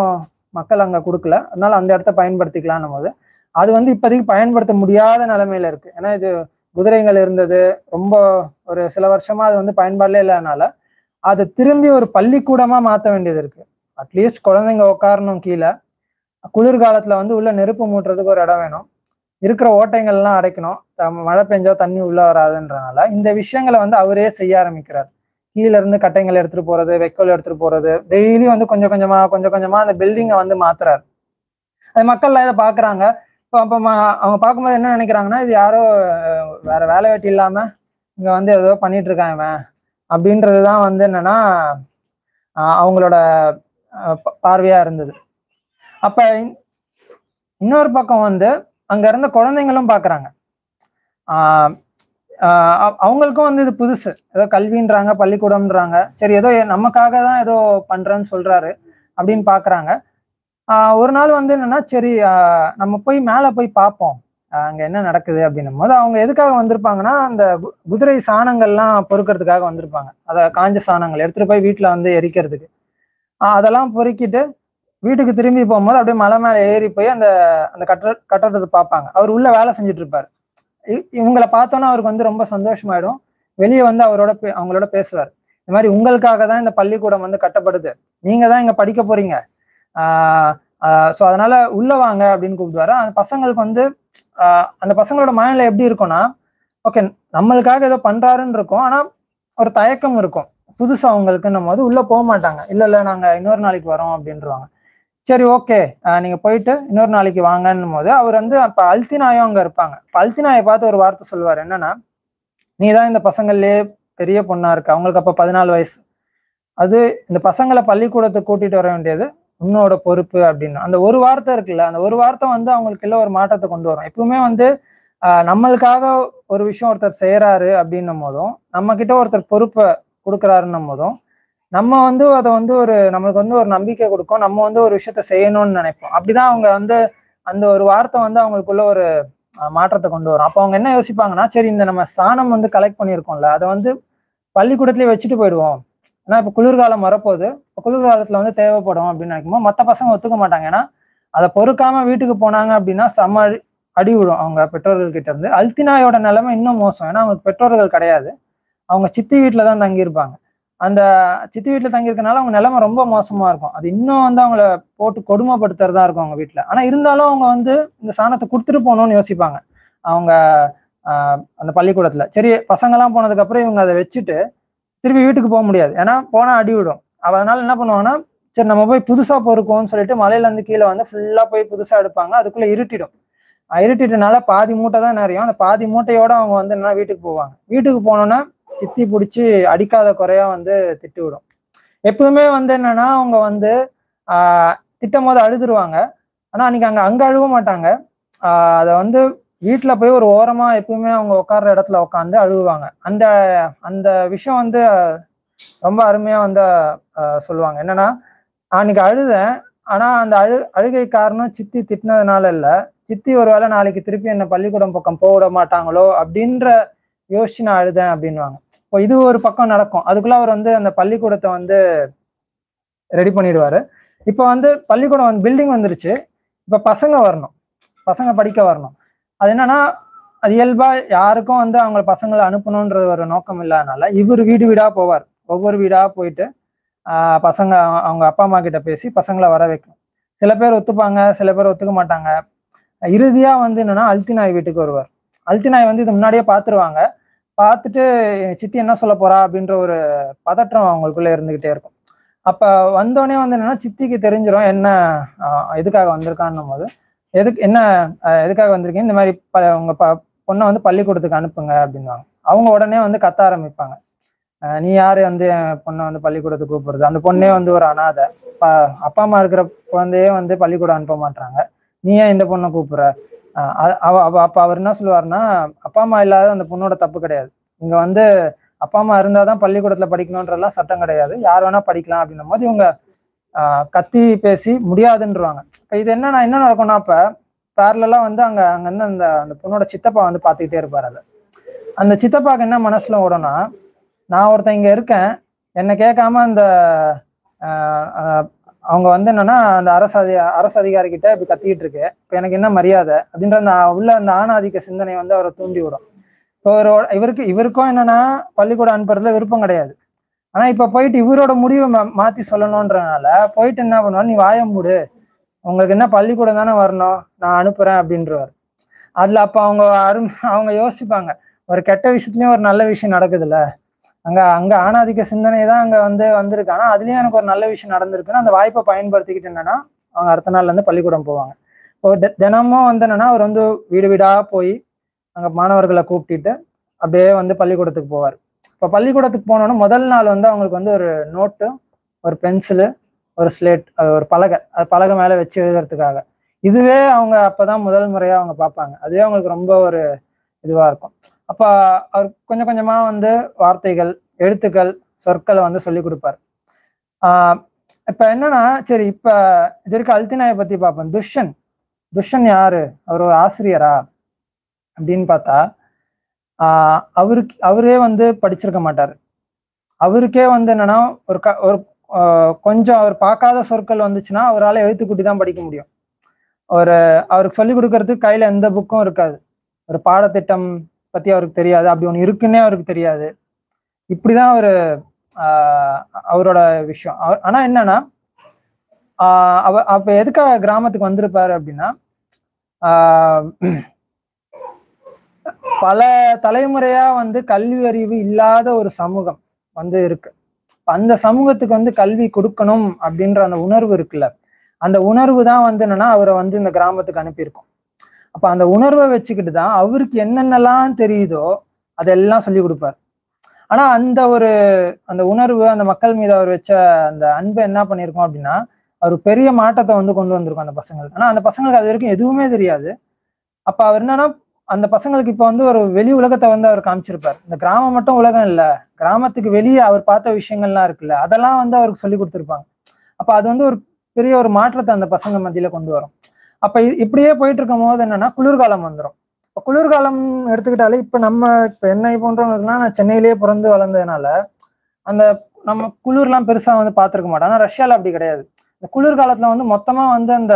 மக்கள் அங்கே கொடுக்கல. அதனால அந்த இடத்த பயன்படுத்திக்கலாம்னும் போது அது வந்து இப்போதைக்கு பயன்படுத்த முடியாத நிலைமையில இருக்கு. ஏன்னா இது குதிரைகள் இருந்தது. ரொம்ப ஒரு சில வருஷமா அது வந்து பயன்பாடுல இல்லாதனால அதை திரும்பி ஒரு பள்ளிக்கூடமா மாற்ற வேண்டியது இருக்கு. அட்லீஸ்ட் குழந்தைங்க உட்காரணும் கீழே. குளிர்காலத்துல வந்து உள்ள நெருப்பு மூட்டுறதுக்கு ஒரு இடம் வேணும். இருக்கிற ஓட்டைங்கள்லாம் அடைக்கணும். மழை பெஞ்சா தண்ணி உள்ள வராதுன்றனால இந்த விஷயங்களை வந்து அவரே செய்ய ஆரம்பிக்கிறார். கீழே இருந்து கட்டைங்களை எடுத்துட்டு போறது வெக்கோல் எடுத்துட்டு போறது டெய்லி வந்து கொஞ்சம் கொஞ்சமா கொஞ்சம் கொஞ்சமா அந்த பில்டிங்கை வந்து மாத்துறாரு. அது மக்கள்லாம் இதை பாக்குறாங்க. இப்போ அப்போ அவங்க பார்க்கும்போது என்ன நினைக்கிறாங்கன்னா இது யாரோ வேற வேலை வெட்டி இல்லாம இங்க வந்து ஏதோ பண்ணிட்டு இருக்காங்க இவன். அப்படின்றது தான் வந்து என்னன்னா அவங்களோட பார்வையா இருந்தது. அப்ப இன்- இன்னொரு பக்கம் வந்து அங்க இருந்த குழந்தைங்களும் பாக்குறாங்க. அவங்களுக்கும் வந்து இது புதுசு. ஏதோ கல்வின்றாங்க பள்ளிக்கூடம்ன்றாங்க. சரி ஏதோ நமக்காக தான் ஏதோ பண்றேன்னு சொல்றாரு அப்படின்னு பாக்குறாங்க. ஒரு நாள் வந்து என்னன்னா சரி நம்ம போய் மேல போய் பார்ப்போம் அங்க என்ன நடக்குது அப்படின்னும் போது அவங்க எதுக்காக வந்திருப்பாங்கன்னா அந்த கு- குதிரை சாணங்கள்லாம் பொறுக்கிறதுக்காக வந்திருப்பாங்க. அதை காஞ்ச சாணங்கள் எடுத்துட்டு போய் வீட்டுல வந்து எரிக்கிறதுக்கு. அதெல்லாம் பொறுக்கிட்டு வீட்டுக்கு திரும்பி போகும்போது அப்படியே மலை மேலே ஏறி போய் அந்த அந்த கட்ட கட்டடத்தை பார்ப்பாங்க அவர் உள்ள வேலை செஞ்சுட்டு இருப்பாரு. இவங்களை பார்த்தோன்னா அவருக்கு வந்து ரொம்ப சந்தோஷமாயிடும். வெளியே வந்து அவரோட பே- அவங்களோட பேசுவார். இந்த மாதிரி உங்களுக்காக தான் இந்த பள்ளிக்கூடம் வந்து கட்டப்படுது. நீங்க தான் இங்க படிக்க போறீங்க. ஸோ அதனால உள்ள வாங்க அப்படின்னு கூப்பிடுவாரு. அந்த பசங்களுக்கு வந்து அந்த பசங்களோட மனநிலை எப்படி இருக்கும்னா ஓகே நம்மளுக்காக ஏதோ பண்றாருன்னு இருக்கும். ஆனா ஒரு தயக்கம் இருக்கும். புதுசா அவங்களுக்குன்னும் போது உள்ள போக மாட்டாங்க. இல்ல இல்ல நாங்க இன்னொரு நாளைக்கு வரோம் அப்படின்றவாங்க. சரி ஓகே நீங்க போயிட்டு இன்னொரு நாளைக்கு வாங்கன்னும் போது அவர் வந்து அப்ப அல்தினாயும் அங்க இருப்பாங்க. அப்ப அல்தினாயை பார்த்து ஒரு வார்த்தை சொல்லுவார். என்னன்னா நீ தான் இந்த பசங்கள்லயே பெரிய பொண்ணா இருக்கு. அவங்களுக்கு அப்ப பதினாலு வயசு. அது இந்த பசங்களை பள்ளிக்கூடத்துக்கு கூட்டிட்டு வர வேண்டியது உன்னோட பொறுப்பு அப்படின்னு. அந்த ஒரு வார்த்தை இருக்குல்ல அந்த ஒரு வார்த்தை வந்து அவங்களுக்கு இல்லை ஒரு மாற்றத்தை கொண்டு வரும். எப்பவுமே வந்து நம்மளுக்காக ஒரு விஷயம் ஒருத்தர் செய்யறாரு அப்படின்னும் போதும் நம்ம கிட்ட ஒருத்தர் பொறுப்பை கொடுக்குறாருன்னும் போதும் நம்ம வந்து அதை வந்து ஒரு நம்மளுக்கு வந்து ஒரு நம்பிக்கை கொடுக்கும். நம்ம வந்து ஒரு விஷயத்த செய்யணும்னு நினைப்போம். அப்படிதான் அவங்க வந்து அந்த ஒரு வார்த்தை வந்து அவங்களுக்குள்ள ஒரு மாற்றத்தை கொண்டு வரும். அப்போ அவங்க என்ன யோசிப்பாங்கன்னா சரி இந்த நம்ம சாணம் வந்து கலெக்ட் பண்ணியிருக்கோம்ல அதை வந்து பள்ளிக்கூடத்துலயே வச்சுட்டு போயிடுவோம். ஏன்னா இப்போ குளிர்காலம் வரப்போகுது. இப்போ குளிர்காலத்துல வந்து தேவைப்படும் அப்படின்னு நினைக்கும்போது மற்ற பசங்க ஒத்துக்க மாட்டாங்க. ஏன்னா அதை பொறுக்காம வீட்டுக்கு போனாங்க அப்படின்னா செம்ம அடி அடி விடும் அவங்க பெற்றோர்கள் கிட்ட இருந்து. அல்தினாயோட நிலைமை இன்னும் மோசம். ஏன்னா அவங்களுக்கு பெற்றோர்கள் கிடையாது. அவங்க சித்தி வீட்டில் தான் தங்கியிருப்பாங்க. அந்த சித்தி வீட்டில் தங்கியிருக்கனால அவங்க நிலைமை ரொம்ப மோசமாக இருக்கும். அது இன்னும் வந்து அவங்கள போட்டு கொடுமைப்படுத்துறதா இருக்கும் அவங்க வீட்டில் ஆனால் இருந்தாலும் அவங்க வந்து இந்த சாணத்தை கொடுத்துட்டு போகணும்னு யோசிப்பாங்க. அவங்க அந்த பள்ளிக்கூடத்தில். சரி பசங்கெல்லாம் போனதுக்கப்புறம் இவங்க அதை வச்சுட்டு திருப்பி வீட்டுக்கு போக முடியாது. ஏன்னா போனால் அடி விடும். அவள் அதனால என்ன பண்ணுவாங்கன்னா சரி நம்ம போய் புதுசாக பொறுக்கோம்னு சொல்லிட்டு மலையிலேருந்து கீழே வந்து ஃபுல்லாக போய் புதுசாக எடுப்பாங்க. அதுக்குள்ளே இருட்டிடும். இருட்டிட்டனால பாதி மூட்டை தான் நிறையும். அந்த பாதி மூட்டையோட அவங்க வந்து என்ன வீட்டுக்கு போவாங்க. வீட்டுக்கு போனோன்னா சித்தி பிடிச்சி அடிக்காத குறையா வந்து திட்டு விடும் எப்பவுமே வந்து என்னன்னா அவங்க வந்து ஆஹ் திட்டம் போது அழுதுருவாங்க. ஆனா அன்னைக்கு அங்க அங்க அழுவ மாட்டாங்க. ஆஹ் அதை வந்து வீட்டுல போய் ஒரு ஓரமா எப்பவுமே அவங்க உட்கார்ற இடத்துல உட்காந்து அழுவாங்க அந்த அந்த விஷயம் வந்து ரொம்ப அருமையா வந்து சொல்லுவாங்க. என்னன்னா அன்னைக்கு அழுதேன். ஆனா அந்த அழு அழுகை காரணம் சித்தி திட்டினதுனால இல்ல. சித்தி ஒருவேளை நாளைக்கு திருப்பி என்ன பள்ளிக்கூடம் பக்கம் போக விட மாட்டாங்களோ அப்படின்ற யோசிச்சு நான் அழுதேன் அப்படின்வாங்க இப்போ இது ஒரு பக்கம் நடக்கும். அதுக்குள்ள அவர் வந்து அந்த பள்ளிக்கூடத்தை வந்து ரெடி பண்ணிடுவாரு. இப்போ வந்து பள்ளிக்கூடம் வந்து பில்டிங் வந்துருச்சு. இப்போ பசங்க வரணும். பசங்க படிக்க வரணும். அது என்னன்னா அது இயல்பா யாருக்கும் வந்து அவங்க பசங்களை அனுப்பணுன்றது ஒரு நோக்கம் இல்லாதனால இவர் வீடு வீடா போவார். ஒவ்வொரு வீடா போயிட்டு பசங்க அவங்க- அவங்க அப்பா அம்மா கிட்ட பேசி பசங்களை வர வைக்கணும். சில பேர் ஒத்துப்பாங்க சில பேர் ஒத்துக்க மாட்டாங்க. இறுதியா வந்து என்னன்னா அல்தினாய் வீட்டுக்கு வருவார். அல்தினாய் வந்து இது முன்னாடியே பார்த்துருவாங்க பார்த்துட்டு சித்தி என்ன சொல்ல போறா அப்படின்ற ஒரு பதற்றம் அவங்களுக்குள்ள இருந்துகிட்டே இருக்கும். அப்ப வந்தோடனே வந்து என்னன்னா சித்திக்கு தெரிஞ்சிடும் என்ன எதுக்காக வந்திருக்கான்னும் போது எதுக்கு என்ன எதுக்காக வந்திருக்கீங்க? இந்த மாதிரி ப உங்க ப பொண்ணை வந்து பள்ளிக்கூடத்துக்கு அனுப்புங்க அப்படின்வாங்க அவங்க உடனே வந்து கத்த ஆரம்பிப்பாங்க. நீ யாரு வந்து என் பொண்ணை வந்து பள்ளிக்கூடத்துக்கு கூப்பிடுறது? அந்த பொண்ணே வந்து ஒரு அனாதை. அப்பா அம்மா இருக்கிற குழந்தையே வந்து பள்ளிக்கூடம் அனுப்ப மாட்டாங்க நீ ஏன் இந்த பொண்ணை கூப்பிடுற? அப்ப அவர் என்ன சொல்லுவாருன்னா அப்பா அம்மா இல்லாத அந்த பொண்ணோட தப்பு கிடையாது. இங்க வந்து அப்பா அம்மா இருந்தாதான் பள்ளிக்கூடத்துல படிக்கணும்ன்றலாம் சட்டம் கிடையாது. யார் வேணா படிக்கலாம் அப்படின்னும் போது இவங்க கத்தி பேசி முடியாதுன்றவாங்க. இப்ப இது என்னன்னா என்ன நடக்கும்னா அப்ப பேரலா வந்து அங்க அங்க இருந்து அந்த அந்த பொண்ணோட சித்தப்பா வந்து பாத்துக்கிட்டே இருப்பாரு அதை. அந்த சித்தப்பாக்கு என்ன மனசுல ஓடும்னா நான் ஒருத்தன் இங்க இருக்கேன். என்னை கேட்காம அந்த அவங்க வந்து என்னன்னா அந்த அரசு அதி அரசு அதிகாரி கிட்ட இப்படி கத்திக்கிட்டு இருக்கு இப்போ எனக்கு என்ன மரியாதை? அப்படின்ற அந்த உள்ள அந்த ஆணாதிக்க சிந்தனை வந்து அவரை தூண்டி விடும். இப்போ இவரோட இவருக்கு இவருக்கும் என்னன்னா பள்ளிக்கூடம் அனுப்புறதுல விருப்பம் கிடையாது. ஆனா இப்ப போயிட்டு இவரோட முடிவை மா- மாத்தி சொல்லணுன்றனால போயிட்டு என்ன பண்ணுவார்? நீ வாய மூடு. உங்களுக்கு என்ன பள்ளிக்கூடம் தானே வரணும்? நான் அனுப்புறேன் அப்படின்றவர். அதுல அப்ப அவங்க அரும் அவங்க யோசிப்பாங்க ஒரு கெட்ட விஷயத்துலயும் ஒரு நல்ல விஷயம் நடக்குதுல்ல? அங்க அங்க ஆணாதிக்க சிந்தனை தான் அங்க வந்து வந்திருக்கு. ஆனா அதுலயும் எனக்கு ஒரு நல்ல விஷயம் நடந்திருக்குன்னு அந்த வாய்ப்பை பயன்படுத்திக்கிட்டு என்னன்னா அவங்க அடுத்த நாள்ல இருந்து பள்ளிக்கூடம் போவாங்க. இப்போ தி- தினமும் வந்து என்னன்னா அவர் வந்து வீடு வீடா போய் அங்க மாணவர்களை கூப்பிட்டுட்டு அப்படியே வந்து பள்ளிக்கூடத்துக்கு போவார். இப்போ பள்ளிக்கூடத்துக்கு போனோன்னா முதல் நாள் வந்து அவங்களுக்கு வந்து ஒரு நோட்டு ஒரு பென்சிலு ஒரு ஸ்லேட் அது ஒரு பலகை அது பலகை மேலே வச்சு எழுதுறதுக்காக. இதுவே அவங்க அப்பதான் முதல் முறையா அவங்க பார்ப்பாங்க. அதுவே அவங்களுக்கு ரொம்ப ஒரு இதுவா இருக்கும். அப்போ அவர் கொஞ்சம் கொஞ்சமாக வந்து வார்த்தைகள் எழுத்துக்கள் சொற்களை வந்து சொல்லி கொடுப்பார். இப்போ என்னன்னா சரி இப்போ இது இருக்க அல்தினாயை பற்றி பார்ப்போம். துஷ்யன். துஷ்யன் யாரு? அவர் ஒரு ஆசிரியரா? அப்படின்னு பார்த்தா அவருக்கு அவரே வந்து படிச்சிருக்க மாட்டார். அவருக்கே வந்து என்னன்னா ஒரு க ஒரு கொஞ்சம் அவர் பார்க்காத சொற்கள் வந்துச்சுன்னா அவரால் எழுத்துக்கூட்டி தான் படிக்க முடியும். ஒரு அவருக்கு சொல்லி கொடுக்கறதுக்கு கையில எந்த புக்கும் இருக்காது. ஒரு பாடத்திட்டம் பத்தி அவருக்கு தெரியாது. அப்படி ஒன்று இருக்குன்னே அவருக்கு தெரியாது. இப்படிதான் அவரு ஆஹ் அவரோட விஷயம். அவர்- ஆனா என்னன்னா ஆஹ் அவ அப்ப எதுக்காக கிராமத்துக்கு வந்திருப்பாரு அப்படின்னா ஆஹ் பல தலைமுறையா வந்து கல்வி அறிவு இல்லாத ஒரு சமூகம் வந்து இருக்கு. அந்த சமூகத்துக்கு வந்து கல்வி கொடுக்கணும் அப்படின்ற அந்த உணர்வு இருக்குல்ல. அந்த உணர்வு தான் வந்து என்னன்னா அவரை வந்து இந்த கிராமத்துக்கு அனுப்பியிருக்கோம். அப்ப அந்த உணர்வை வச்சுக்கிட்டு தான் அவருக்கு என்னென்னலாம் தெரியுதோ அதெல்லாம் சொல்லி கொடுப்பார். ஆனா அந்த ஒரு அந்த உணர்வு அந்த மக்கள் மீது அவர் வச்ச அந்த அன்பை என்ன பண்ணியிருக்கோம் அப்படின்னா அவர் பெரிய மாற்றத்தை வந்து கொண்டு வந்திருக்கும் அந்த பசங்களுக்கு. ஆனா அந்த பசங்களுக்கு அது வரைக்கும் எதுவுமே தெரியாது. அப்ப அவர் என்னன்னா அந்த பசங்களுக்கு இப்ப வந்து ஒரு வெளி உலகத்தை வந்து அவர் காமிச்சிருப்பார். இந்த கிராமம் மட்டும் உலகம் இல்ல கிராமத்துக்கு வெளியே அவர் பார்த்த விஷயங்கள்லாம் இருக்குல்ல அதெல்லாம் வந்து அவருக்கு சொல்லி கொடுத்துருப்பாங்க. அப்ப அது வந்து ஒரு பெரிய ஒரு மாற்றத்தை அந்த பசங்க மத்தியில கொண்டு வரும். அப்ப இ- இப்படியே போயிட்டு இருக்கும் போது என்னன்னா குளிர்காலம் வந்துடும் இப்போ குளிர்காலம் எடுத்துக்கிட்டாலே இப்ப நம்ம இப்ப என்னை போன்றவங்களுக்குலாம் நான் சென்னையிலேயே பிறந்து வளர்ந்ததுனால அந்த நம்ம குளிர்லாம் பெருசா வந்து பார்த்துருக்க மாட்டோம். ஆனா ரஷ்யால அப்படி கிடையாது. இந்த குளிர்காலத்துல வந்து மொத்தமா வந்து அந்த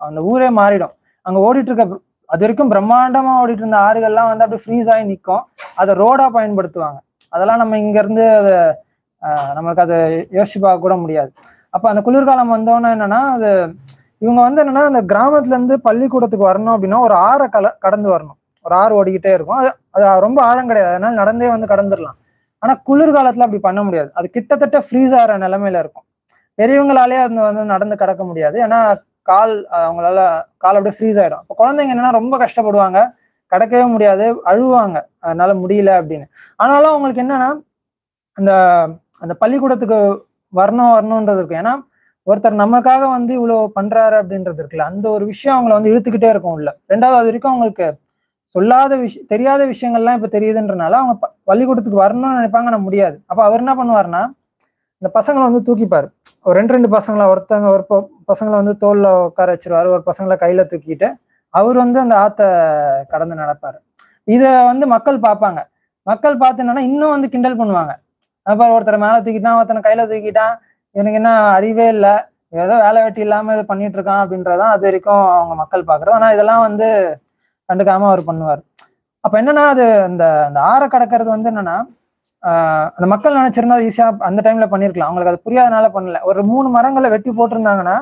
அந்த ஊரே மாறிடும். அங்க ஓடிட்டு இருக்க அது வரைக்கும் பிரம்மாண்டமா ஓடிட்டு இருந்த ஆறுகள்லாம் வந்து அப்படியே ஃப்ரீஸ் ஆகி நிற்கும். அதை ரோடா பயன்படுத்துவாங்க. அதெல்லாம் நம்ம இங்க இருந்து அதை நம்மளுக்கு அதை யோசிச்சு பார்க்க கூட முடியாது. அப்ப அந்த குளிர்காலம் வந்தோன்னே என்னன்னா அது இவங்க வந்து என்னன்னா அந்த கிராமத்துல இருந்து பள்ளிக்கூடத்துக்கு வரணும் அப்படின்னா ஒரு ஆறை கல கடந்து வரணும். ஒரு ஆறு ஓடிக்கிட்டே இருக்கும். அது அது ரொம்ப ஆழம் கிடையாது. அதனால நடந்தே வந்து கடந்துடலாம் ஆனா குளிர்காலத்துல அப்படி பண்ண முடியாது. அது கிட்டத்தட்ட ஃப்ரீஸ் ஆகிற நிலைமையில இருக்கும். பெரியவங்களாலே அது வந்து நடந்து கடக்க முடியாது. ஏன்னா கால் அவங்களால கால் அப்படியே ஃப்ரீஸ் ஆயிடும். அப்போ குழந்தைங்க என்னன்னா ரொம்ப கஷ்டப்படுவாங்க. கடக்கவே முடியாது. அழுவாங்க. அதனால முடியல அப்படின்னு. ஆனாலும் அவங்களுக்கு என்னன்னா அந்த அந்த பள்ளிக்கூடத்துக்கு வரணும் வரணுன்றது இருக்கும் ஏன்னா ஒருத்தர் நமக்காக வந்து இவ்வளவு பண்றாரு அப்படின்றது இருக்குல்ல அந்த ஒரு விஷயம் அவங்கள வந்து இழுத்துக்கிட்டே இருக்கும் உள்ள ரெண்டாவது அது வரைக்கும் அவங்களுக்கு சொல்லாத விஷயம் தெரியாத விஷயங்கள்லாம் இப்ப தெரியுதுன்றனால அவங்க ப- பள்ளிக்கூடத்துக்கு வரணும்னு நினைப்பாங்க நம்ம முடியாது. அப்ப அவர் என்ன பண்ணுவாருன்னா இந்த பசங்களை வந்து தூக்கிப்பாரு. ஒரு ரெண்டு ரெண்டு பசங்களை ஒருத்தவங்க ஒரு பசங்களை வந்து தோல்ல உட்கார வச்சிருவாரு ஒரு பசங்களை கையில தூக்கிட்டு அவர் வந்து அந்த ஆத்த கடந்து நடப்பாரு. இதை வந்து மக்கள் பார்ப்பாங்க. மக்கள் பார்த்து என்னன்னா இன்னும் வந்து கிண்டல் பண்ணுவாங்க. அப்ப ஒருத்தர் மேல தூக்கிட்டான் ஒருத்தனை கையில தூக்கிட்டான் இவனுக்கு என்ன அறிவே இல்லை. ஏதோ வேலை வெட்டி இல்லாம இது பண்ணிட்டு இருக்கான் அப்படின்றதான் அது வரைக்கும் அவங்க மக்கள் பாக்குறது. ஆனா இதெல்லாம் வந்து கண்டுக்காம அவர் பண்ணுவார். அப்ப என்னன்னா அது அந்த அந்த ஆற கடக்கிறது வந்து என்னன்னா அந்த மக்கள் நினைச்சிருந்தா ஈஸியா அந்த டைம்ல பண்ணிருக்கலாம். அவங்களுக்கு அது புரியாதனால பண்ணல. ஒரு மூணு மரங்களை வெட்டி போட்டிருந்தாங்கன்னா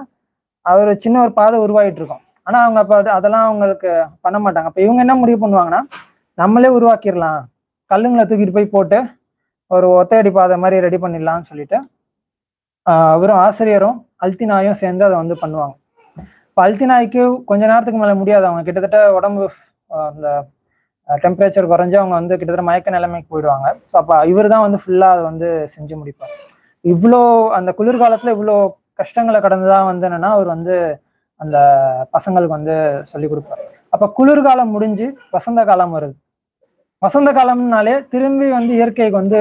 அவர் சின்ன ஒரு பாதை உருவாயிட்டு இருக்கும். ஆனா அவங்க அப்ப அதெல்லாம் அவங்களுக்கு பண்ண மாட்டாங்க. அப்ப இவங்க என்ன முடிவு பண்ணுவாங்கன்னா நம்மளே உருவாக்கிடலாம். கல்லுங்களை தூக்கிட்டு போய் போட்டு ஒரு ஒத்தையடி பாதை மாதிரி ரெடி பண்ணிடலாம்னு சொல்லிட்டு அவரும் ஆசிரியரும் அல்தினாயும் சேர்ந்து அதை வந்து பண்ணுவாங்க. இப்போ அல்தினாய்க்கு கொஞ்ச நேரத்துக்கு மேலே முடியாது. அவங்க கிட்டத்தட்ட உடம்பு அந்த டெம்பரேச்சர் குறைஞ்சு அவங்க வந்து கிட்டத்தட்ட மயக்க நிலைமைக்கு போயிடுவாங்க. ஸோ அப்போ இவர் தான் வந்து ஃபுல்லாக அதை வந்து செஞ்சு முடிப்பார். இவ்வளோ அந்த குளிர்காலத்தில் இவ்வளோ கஷ்டங்களை கடந்து தான் வந்து என்னன்னா அவர் வந்து அந்த பசங்களுக்கு வந்து சொல்லி கொடுப்பார். அப்போ குளிர்காலம் முடிஞ்சு வசந்த காலம் வருது. வசந்த காலம்னாலே திரும்பி வந்து இயற்கைக்கு வந்து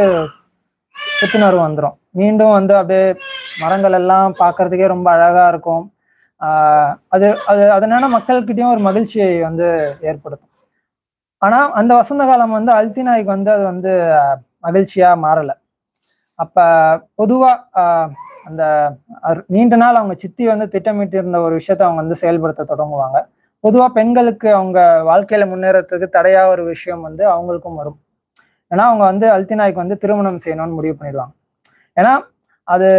புத்துணர்வு வந்துடும் மீண்டும் வந்து அப்படியே மரங்கள் எல்லாம் பார்க்கறதுக்கே ரொம்ப அழகா இருக்கும். அது அது அதனால மக்கள்கிட்டயும் ஒரு மகிழ்ச்சியை வந்து ஏற்படுத்தும். ஆனா அந்த வசந்த காலம் வந்து அல்தினாய்க்கு வந்து அது வந்து மகிழ்ச்சியா மாறல. அப்ப பொதுவா அந்த நீண்ட நாள் அவங்க சித்தி வந்து திட்டமிட்டு இருந்த ஒரு விஷயத்த அவங்க வந்து செயல்படுத்த தொடங்குவாங்க. பொதுவா பெண்களுக்கு அவங்க வாழ்க்கையில முன்னேறத்துக்கு தடையா ஒரு விஷயம் வந்து அவங்களுக்கும் வரும். ஏன்னா அவங்க வந்து அல்தினாய்க்கு வந்து திருமணம் செய்யணும்னு முடிவு பண்ணிடுவாங்க. ஏன்னா அது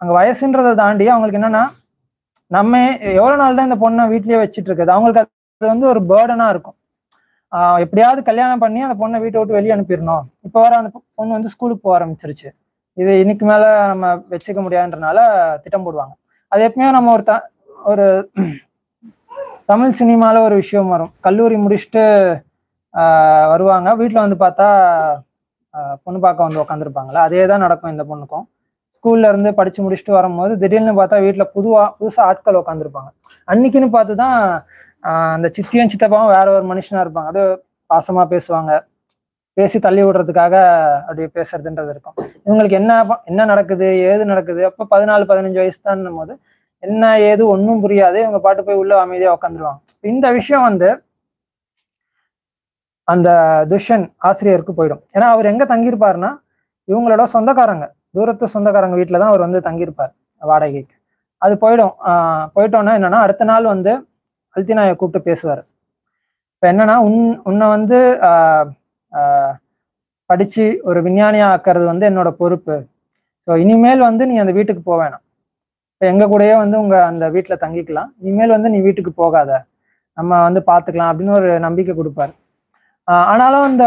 அங்க வயசுன்றதை தாண்டி அவங்களுக்கு என்னன்னா நம்ம எவ்வளவு நாள் தான் இந்த பொண்ணை வீட்லயே வச்சுட்டு இருக்குது? அவங்களுக்கு அது வந்து ஒரு பேர்டனா இருக்கும். ஆஹ் எப்படியாவது கல்யாணம் பண்ணி அந்த பொண்ணை வீட்டை விட்டு வெளியே அனுப்பிடணும். இப்போ வர அந்த பொண்ணு வந்து ஸ்கூலுக்கு போக ஆரம்பிச்சிருச்சு. இது இன்னைக்கு மேல நம்ம வச்சுக்க முடியாதுன்றனால திட்டம் போடுவாங்க. அது எப்பயுமே நம்ம ஒரு த ஒரு தமிழ் சினிமால ஒரு விஷயம் வரும். கல்லூரி முடிச்சுட்டு ஆஹ் வருவாங்க. வீட்டில் வந்து பார்த்தா பொண்ணு பார்க்க வந்து உட்காந்துருப்பாங்களா அதே தான் நடக்கும் இந்த பொண்ணுக்கும். ஸ்கூல்ல இருந்து படிச்சு முடிச்சுட்டு வரும்போது திடீர்னு பார்த்தா வீட்டுல புதுவா புதுசா ஆட்கள் உட்காந்துருப்பாங்க அன்னைக்குன்னு பார்த்து தான் ஆஹ் அந்த சித்தியும் சித்தப்பாவும் வேற ஒரு மனுஷனா இருப்பாங்க. அது பாசமா பேசுவாங்க. பேசி தள்ளி விடுறதுக்காக அப்படியே பேசுறதுன்றது இருக்கும். இவங்களுக்கு என்ன என்ன நடக்குது ஏது நடக்குது அப்போ பதினாலு பதினஞ்சு வயசு தான் போது என்ன ஏது ஒன்றும் புரியாது. இவங்க பாட்டு போய் உள்ள அமைதியா உட்காந்துருவாங்க இந்த விஷயம் வந்து அந்த துஷன் ஆசிரியருக்கு போயிடும். ஏன்னா அவர் எங்க தங்கியிருப்பாருன்னா இவங்களோட சொந்தக்காரங்க. தூரத்து சொந்தக்காரங்க வீட்டில் தான் அவர் வந்து தங்கியிருப்பார் வாடகைக்கு. அது போயிடும். ஆஹ் போயிட்டோன்னா என்னன்னா அடுத்த நாள் வந்து அல்தினாயை கூப்பிட்டு பேசுவார். இப்போ என்னன்னா உன் உன்னை வந்து ஆஹ் ஆஹ் படிச்சு ஒரு விஞ்ஞானியா ஆக்கிறது வந்து என்னோட பொறுப்பு. ஸோ இனிமேல் வந்து நீ அந்த வீட்டுக்கு போக வேணாம். இப்போ எங்க கூடயே வந்து உங்க அந்த வீட்டில் தங்கிக்கலாம். இனிமேல் வந்து நீ வீட்டுக்கு போகாத. நம்ம வந்து பார்த்துக்கலாம் அப்படின்னு ஒரு நம்பிக்கை கொடுப்பாரு. ஆஹ் ஆனாலும் அந்த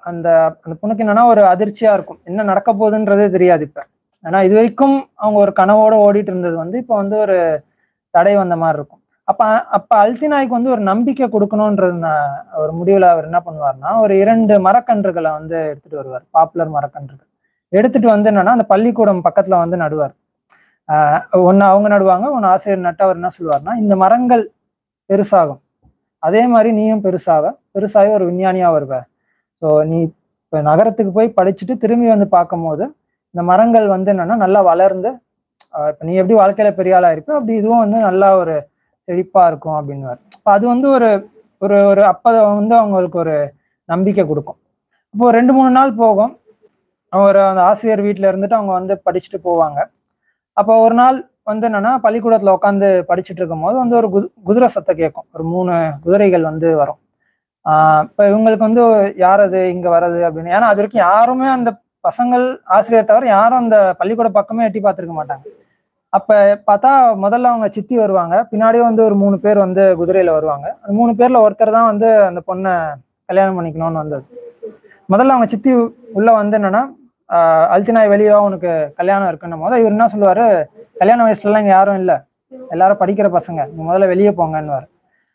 அந்த அந்த பொண்ணுக்கு என்னன்னா ஒரு அதிர்ச்சியா இருக்கும். என்ன நடக்க போகுதுன்றதே தெரியாது இப்ப. ஏன்னா இது வரைக்கும் அவங்க ஒரு கனவோட ஓடிட்டு இருந்தது வந்து இப்போ வந்து ஒரு தடை வந்த மாதிரி இருக்கும். அப்ப அப்ப அல்தினாய்க்கு வந்து ஒரு நம்பிக்கை கொடுக்கணுன்றது ஒரு முடிவுல அவர் என்ன பண்ணுவார்னா ஒரு இரண்டு மரக்கன்றுகளை வந்து எடுத்துட்டு வருவார். பாப்புலர் மரக்கன்றுகள். எடுத்துட்டு வந்து என்னன்னா அந்த பள்ளிக்கூடம் பக்கத்துல வந்து நடுவார். ஆஹ் ஒன்னு அவங்க நடுவாங்க ஒன்னு ஆசிரியர் நட்டு அவர் என்ன சொல்லுவார்னா இந்த மரங்கள் பெருசாகும். அதே மாதிரி நீயும் பெருசாக பெருசாகி ஒரு விஞ்ஞானியா வருவ. ஸோ நீ இப்போ நகரத்துக்கு போய் படிச்சுட்டு திரும்பி வந்து பார்க்கும்போது இந்த மரங்கள் வந்து என்னன்னா நல்லா வளர்ந்து இப்போ நீ எப்படி வாழ்க்கையில பெரிய ஆளா இருப்ப அப்படி இதுவும் வந்து நல்லா ஒரு செழிப்பா இருக்கும் அப்படின்னு இப்போ அது வந்து ஒரு ஒரு ஒரு அப்போ வந்து அவங்களுக்கு ஒரு நம்பிக்கை கொடுக்கும். இப்போ ரெண்டு மூணு நாள் போகும். அவர் அந்த ஆசிரியர் வீட்டில் இருந்துட்டு அவங்க வந்து படிச்சுட்டு போவாங்க. அப்போ ஒரு நாள் வந்து என்னன்னா பள்ளிக்கூடத்தில் உட்காந்து படிச்சுட்டு இருக்கும் போது வந்து ஒரு குதிரை சத்தம் கேட்கும். ஒரு மூணு குதிரைகள் வந்து வரும். இப்ப இவங்களுக்கு வந்து யார் அது இங்க வர்றது அப்படின்னு. ஏன்னா அது வரைக்கும் யாருமே அந்த பசங்கள் ஆசிரியர் தவிர யாரும் அந்த பள்ளிக்கூட பக்கமே எட்டி பார்த்துருக்க மாட்டாங்க. அப்ப பார்த்தா முதல்ல அவங்க சித்தி வருவாங்க. பின்னாடியே வந்து ஒரு மூணு பேர் வந்து குதிரையில வருவாங்க. அந்த மூணு பேர்ல ஒருத்தர் தான் வந்து அந்த பொண்ணை கல்யாணம் பண்ணிக்கணும்னு வந்தது. முதல்ல அவங்க சித்தி உள்ள வந்து என்னன்னா அல்தினாய் வெளியே உனக்கு கல்யாணம் இருக்குன்னும் போது இவர் என்ன சொல்லுவாரு கல்யாண வயசுலலாம் இங்க யாரும் இல்லை. எல்லாரும் படிக்கிற பசங்க. முதல்ல வெளியே போங்கன்னுவாரு.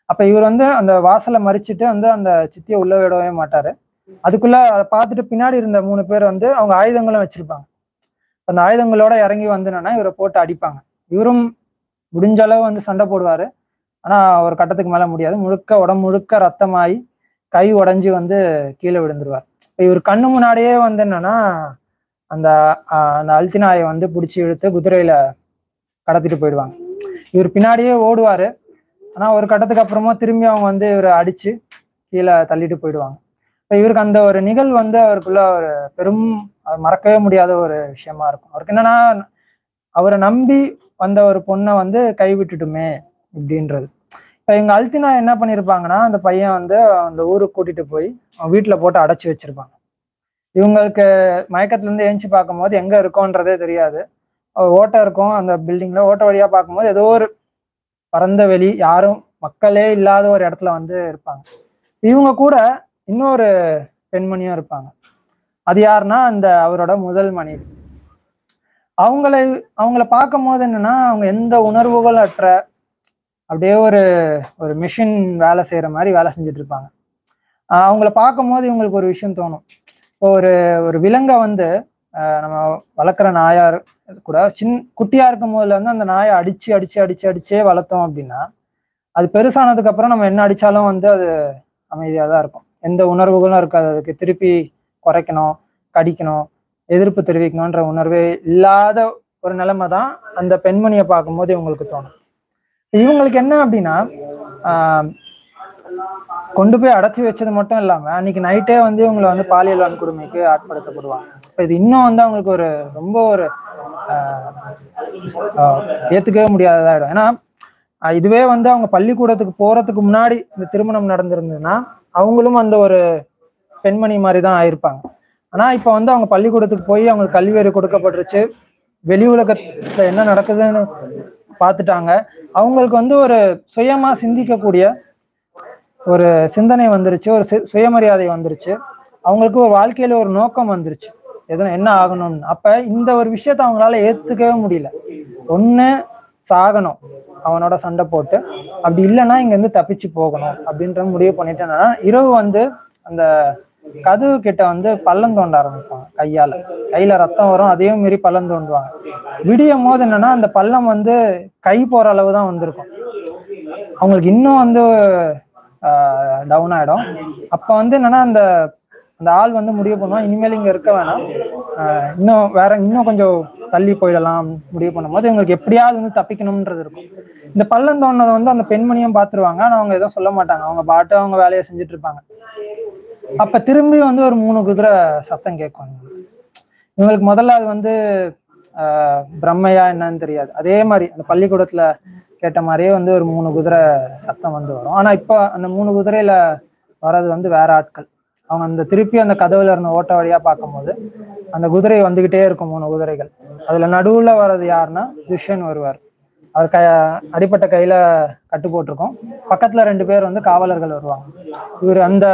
அப்ப இவர் வந்து அந்த வாசலை மறிச்சிட்டு வந்து அந்த சித்தியை உள்ள விடவே மாட்டாரு. அதுக்குள்ள அதை பார்த்துட்டு பின்னாடி இருந்த மூணு பேர் வந்து அவங்க ஆயுதங்களும் வச்சிருப்பாங்க. அந்த ஆயுதங்களோட இறங்கி வந்து இவரை போட்டு அடிப்பாங்க. இவரும் முடிஞ்ச அளவு வந்து சண்டை போடுவாரு. ஆனா ஒரு கட்டத்துக்கு மேல முடியாது. முழுக்க உடம்பு முழுக்க ரத்தமாயி கை உடஞ்சி வந்து கீழே விழுந்துருவார். இப்போ இவர் கண்ணு முன்னாடியே வந்து என்னன்னா அந்த அந்த அல்தினாயை வந்து பிடிச்சி இழுத்து குதிரையில கடத்திட்டு போயிடுவாங்க. இவர் பின்னாடியே ஓடுவாரு. ஆனால் ஒரு கட்டத்துக்கு அப்புறமா திரும்பி அவங்க வந்து இவரை அடித்து கீழே தள்ளிட்டு போயிடுவாங்க. இப்போ இவருக்கு அந்த ஒரு நிகழ்வு வந்து அவருக்குள்ள ஒரு பெரும் மறக்கவே முடியாத ஒரு விஷயமா இருக்கும். அவருக்கு என்னன்னா அவரை நம்பி வந்த ஒரு பொண்ணை வந்து கைவிட்டுட்டுமே இப்படின்றது. இப்போ இவங்க அல்தினா என்ன பண்ணியிருப்பாங்கன்னா அந்த பையன் வந்து அந்த ஊருக்கு கூட்டிட்டு போய் அவன் வீட்டில் போட்டு அடைச்சி வச்சிருப்பாங்க. இவங்களுக்கு மயக்கத்துலேருந்து ஏஞ்சி பார்க்கும்போது எங்கே இருக்கோன்றதே தெரியாது. ஓட்டை இருக்கும் அந்த பில்டிங்கில் ஓட்ட வழியாக பார்க்கும்போது ஏதோ ஒரு பரந்த வெளி யாரும் மக்களே இல்லாத ஒரு இடத்துல வந்து இருப்பாங்க. இவங்க கூட இன்னொரு பெண்மணியும் இருப்பாங்க. அது யாருன்னா அந்த அவரோட முதல் மனைவி. அவங்கள அவங்கள பார்க்கும் போது என்னன்னா அவங்க எந்த உணர்வுகள் அற்ற அப்படியே ஒரு ஒரு மிஷின் வேலை செய்யற மாதிரி வேலை செஞ்சுட்டு இருப்பாங்க. அவங்கள பார்க்கும் போது இவங்களுக்கு ஒரு விஷயம் தோணும். இப்போ ஒரு ஒரு விலங்கை வந்து நம்ம வளர்க்குற நாயா கூட சின் குட்டியா இருக்கும் போதுல வந்து அந்த நாயை அடிச்சு அடிச்சு அடிச்சு அடிச்சே வளர்த்தோம் அப்படின்னா அது பெருசானதுக்கு அப்புறம் நம்ம என்ன அடிச்சாலும் வந்து அது அமைதியாக தான் இருக்கும். எந்த உணர்வுகளும் இருக்காது. அதுக்கு திருப்பி குறைக்கணும் கடிக்கணும் எதிர்ப்பு தெரிவிக்கணுன்ற உணர்வே இல்லாத ஒரு நிலைமை தான் அந்த பெண்மணியை பார்க்கும்போது இவங்களுக்கு தோணும். இவங்களுக்கு என்ன அப்படின்னா கொண்டு போய் அடைச்சி வச்சது மட்டும் இல்லாமல் அன்னைக்கு நைட்டே வந்து இவங்களை வந்து பாலியல் வன்கொடுமைக்கு ஆட்படுத்தப்படுவாங்க. இப்போ இது இன்னும் வந்து அவங்களுக்கு ஒரு ரொம்ப ஒரு ஏற்றுக்கவே முடியாததாகிடும் ஏத்துக்கவே முடியாததாயிடும் ஏன்னா இதுவே வந்து அவங்க பள்ளிக்கூடத்துக்கு போறதுக்கு முன்னாடி இந்த திருமணம் நடந்திருந்ததுன்னா அவங்களும் அந்த ஒரு பெண்மணி மாதிரி தான் ஆயிருப்பாங்க. ஆனா இப்போ வந்து அவங்க பள்ளிக்கூடத்துக்கு போய் அவங்களுக்கு கல்வி அறிவு கொடுக்கப்பட்டுருச்சு. வெளி உலகத்துல என்ன நடக்குதுன்னு பார்த்துட்டாங்க. அவங்களுக்கு வந்து ஒரு சுயமா சிந்திக்கக்கூடிய ஒரு சிந்தனை வந்துருச்சு. ஒரு சு- சுயமரியாதை வந்துருச்சு. அவங்களுக்கு ஒரு வாழ்க்கையில ஒரு நோக்கம் வந்துருச்சு. எதனா என்ன ஆகணும்னு. அப்ப இந்த ஒரு விஷயத்த அவங்களால ஏத்துக்கவே முடியல. ஒண்ணு சாகணும். அவனோட சண்டை போட்டு. அப்படி இல்லைன்னா இங்க இருந்து தப்பிச்சு போகணும் அப்படின்ற முடிவு பண்ணிட்டேன்னா இரவு வந்து அந்த கதவு கிட்ட வந்து பள்ளம் தோண்ட ஆரம்பிப்பாங்க கையால. கையில ரத்தம் வரும் அதையும் மீறி பள்ளம் தோண்டுவாங்க. விடியும் போது என்னன்னா அந்த பள்ளம் வந்து கை போற அளவு தான் வந்திருக்கும். அவங்களுக்கு இன்னும் வந்து டவுன் ஆயிடும். அப்ப வந்து என்னன்னா அந்த அந்த ஆள் வந்து முடிவு பண்ணுவோம் இனிமேல் இங்க இருக்க வேணாம். இன்னும் வேற இன்னும் கொஞ்சம் தள்ளி போயிடலாம் முடிவு பண்ணும்போது இவங்களுக்கு எப்படியாவது வந்து தப்பிக்கணும்ன்றது இருக்கும். இந்த பள்ளம் தோணுனதை வந்து அந்த பெண்மணியும் பார்த்துருவாங்க ஆனா அவங்க எதுவும் சொல்ல மாட்டாங்க. அவங்க பாட்டு அவங்க வேலையை செஞ்சுட்டு இருப்பாங்க. அப்ப திரும்பி வந்து ஒரு மூணு குதிரை சத்தம் கேட்கும். இவங்களுக்கு. முதல்ல அது வந்து ஆஹ் பிரம்மையா என்னன்னு தெரியாது. அதே மாதிரி அந்த பள்ளிக்கூடத்துல கேட்ட மாதிரியே வந்து ஒரு மூணு குதிரை சத்தம் வந்து வரும். ஆனா இப்போ அந்த மூணு குதிரையில வர்றது வந்து வேற ஆட்கள். அவங்க அந்த திருப்பி அந்த கதவுல இருந்த ஓட்ட வழியா பார்க்கும்போது அந்த குதிரை வந்துகிட்டே இருக்கும் மூணு குதிரைகள். அதுல நடுவுல வர்றது யாருன்னா துஷ்யன் வருவார் அவர் க அடிப்பட்ட கையில கட்டு போட்டிருக்கோம். பக்கத்துல ரெண்டு பேர் வந்து காவலர்கள் வருவாங்க. இவர் அந்த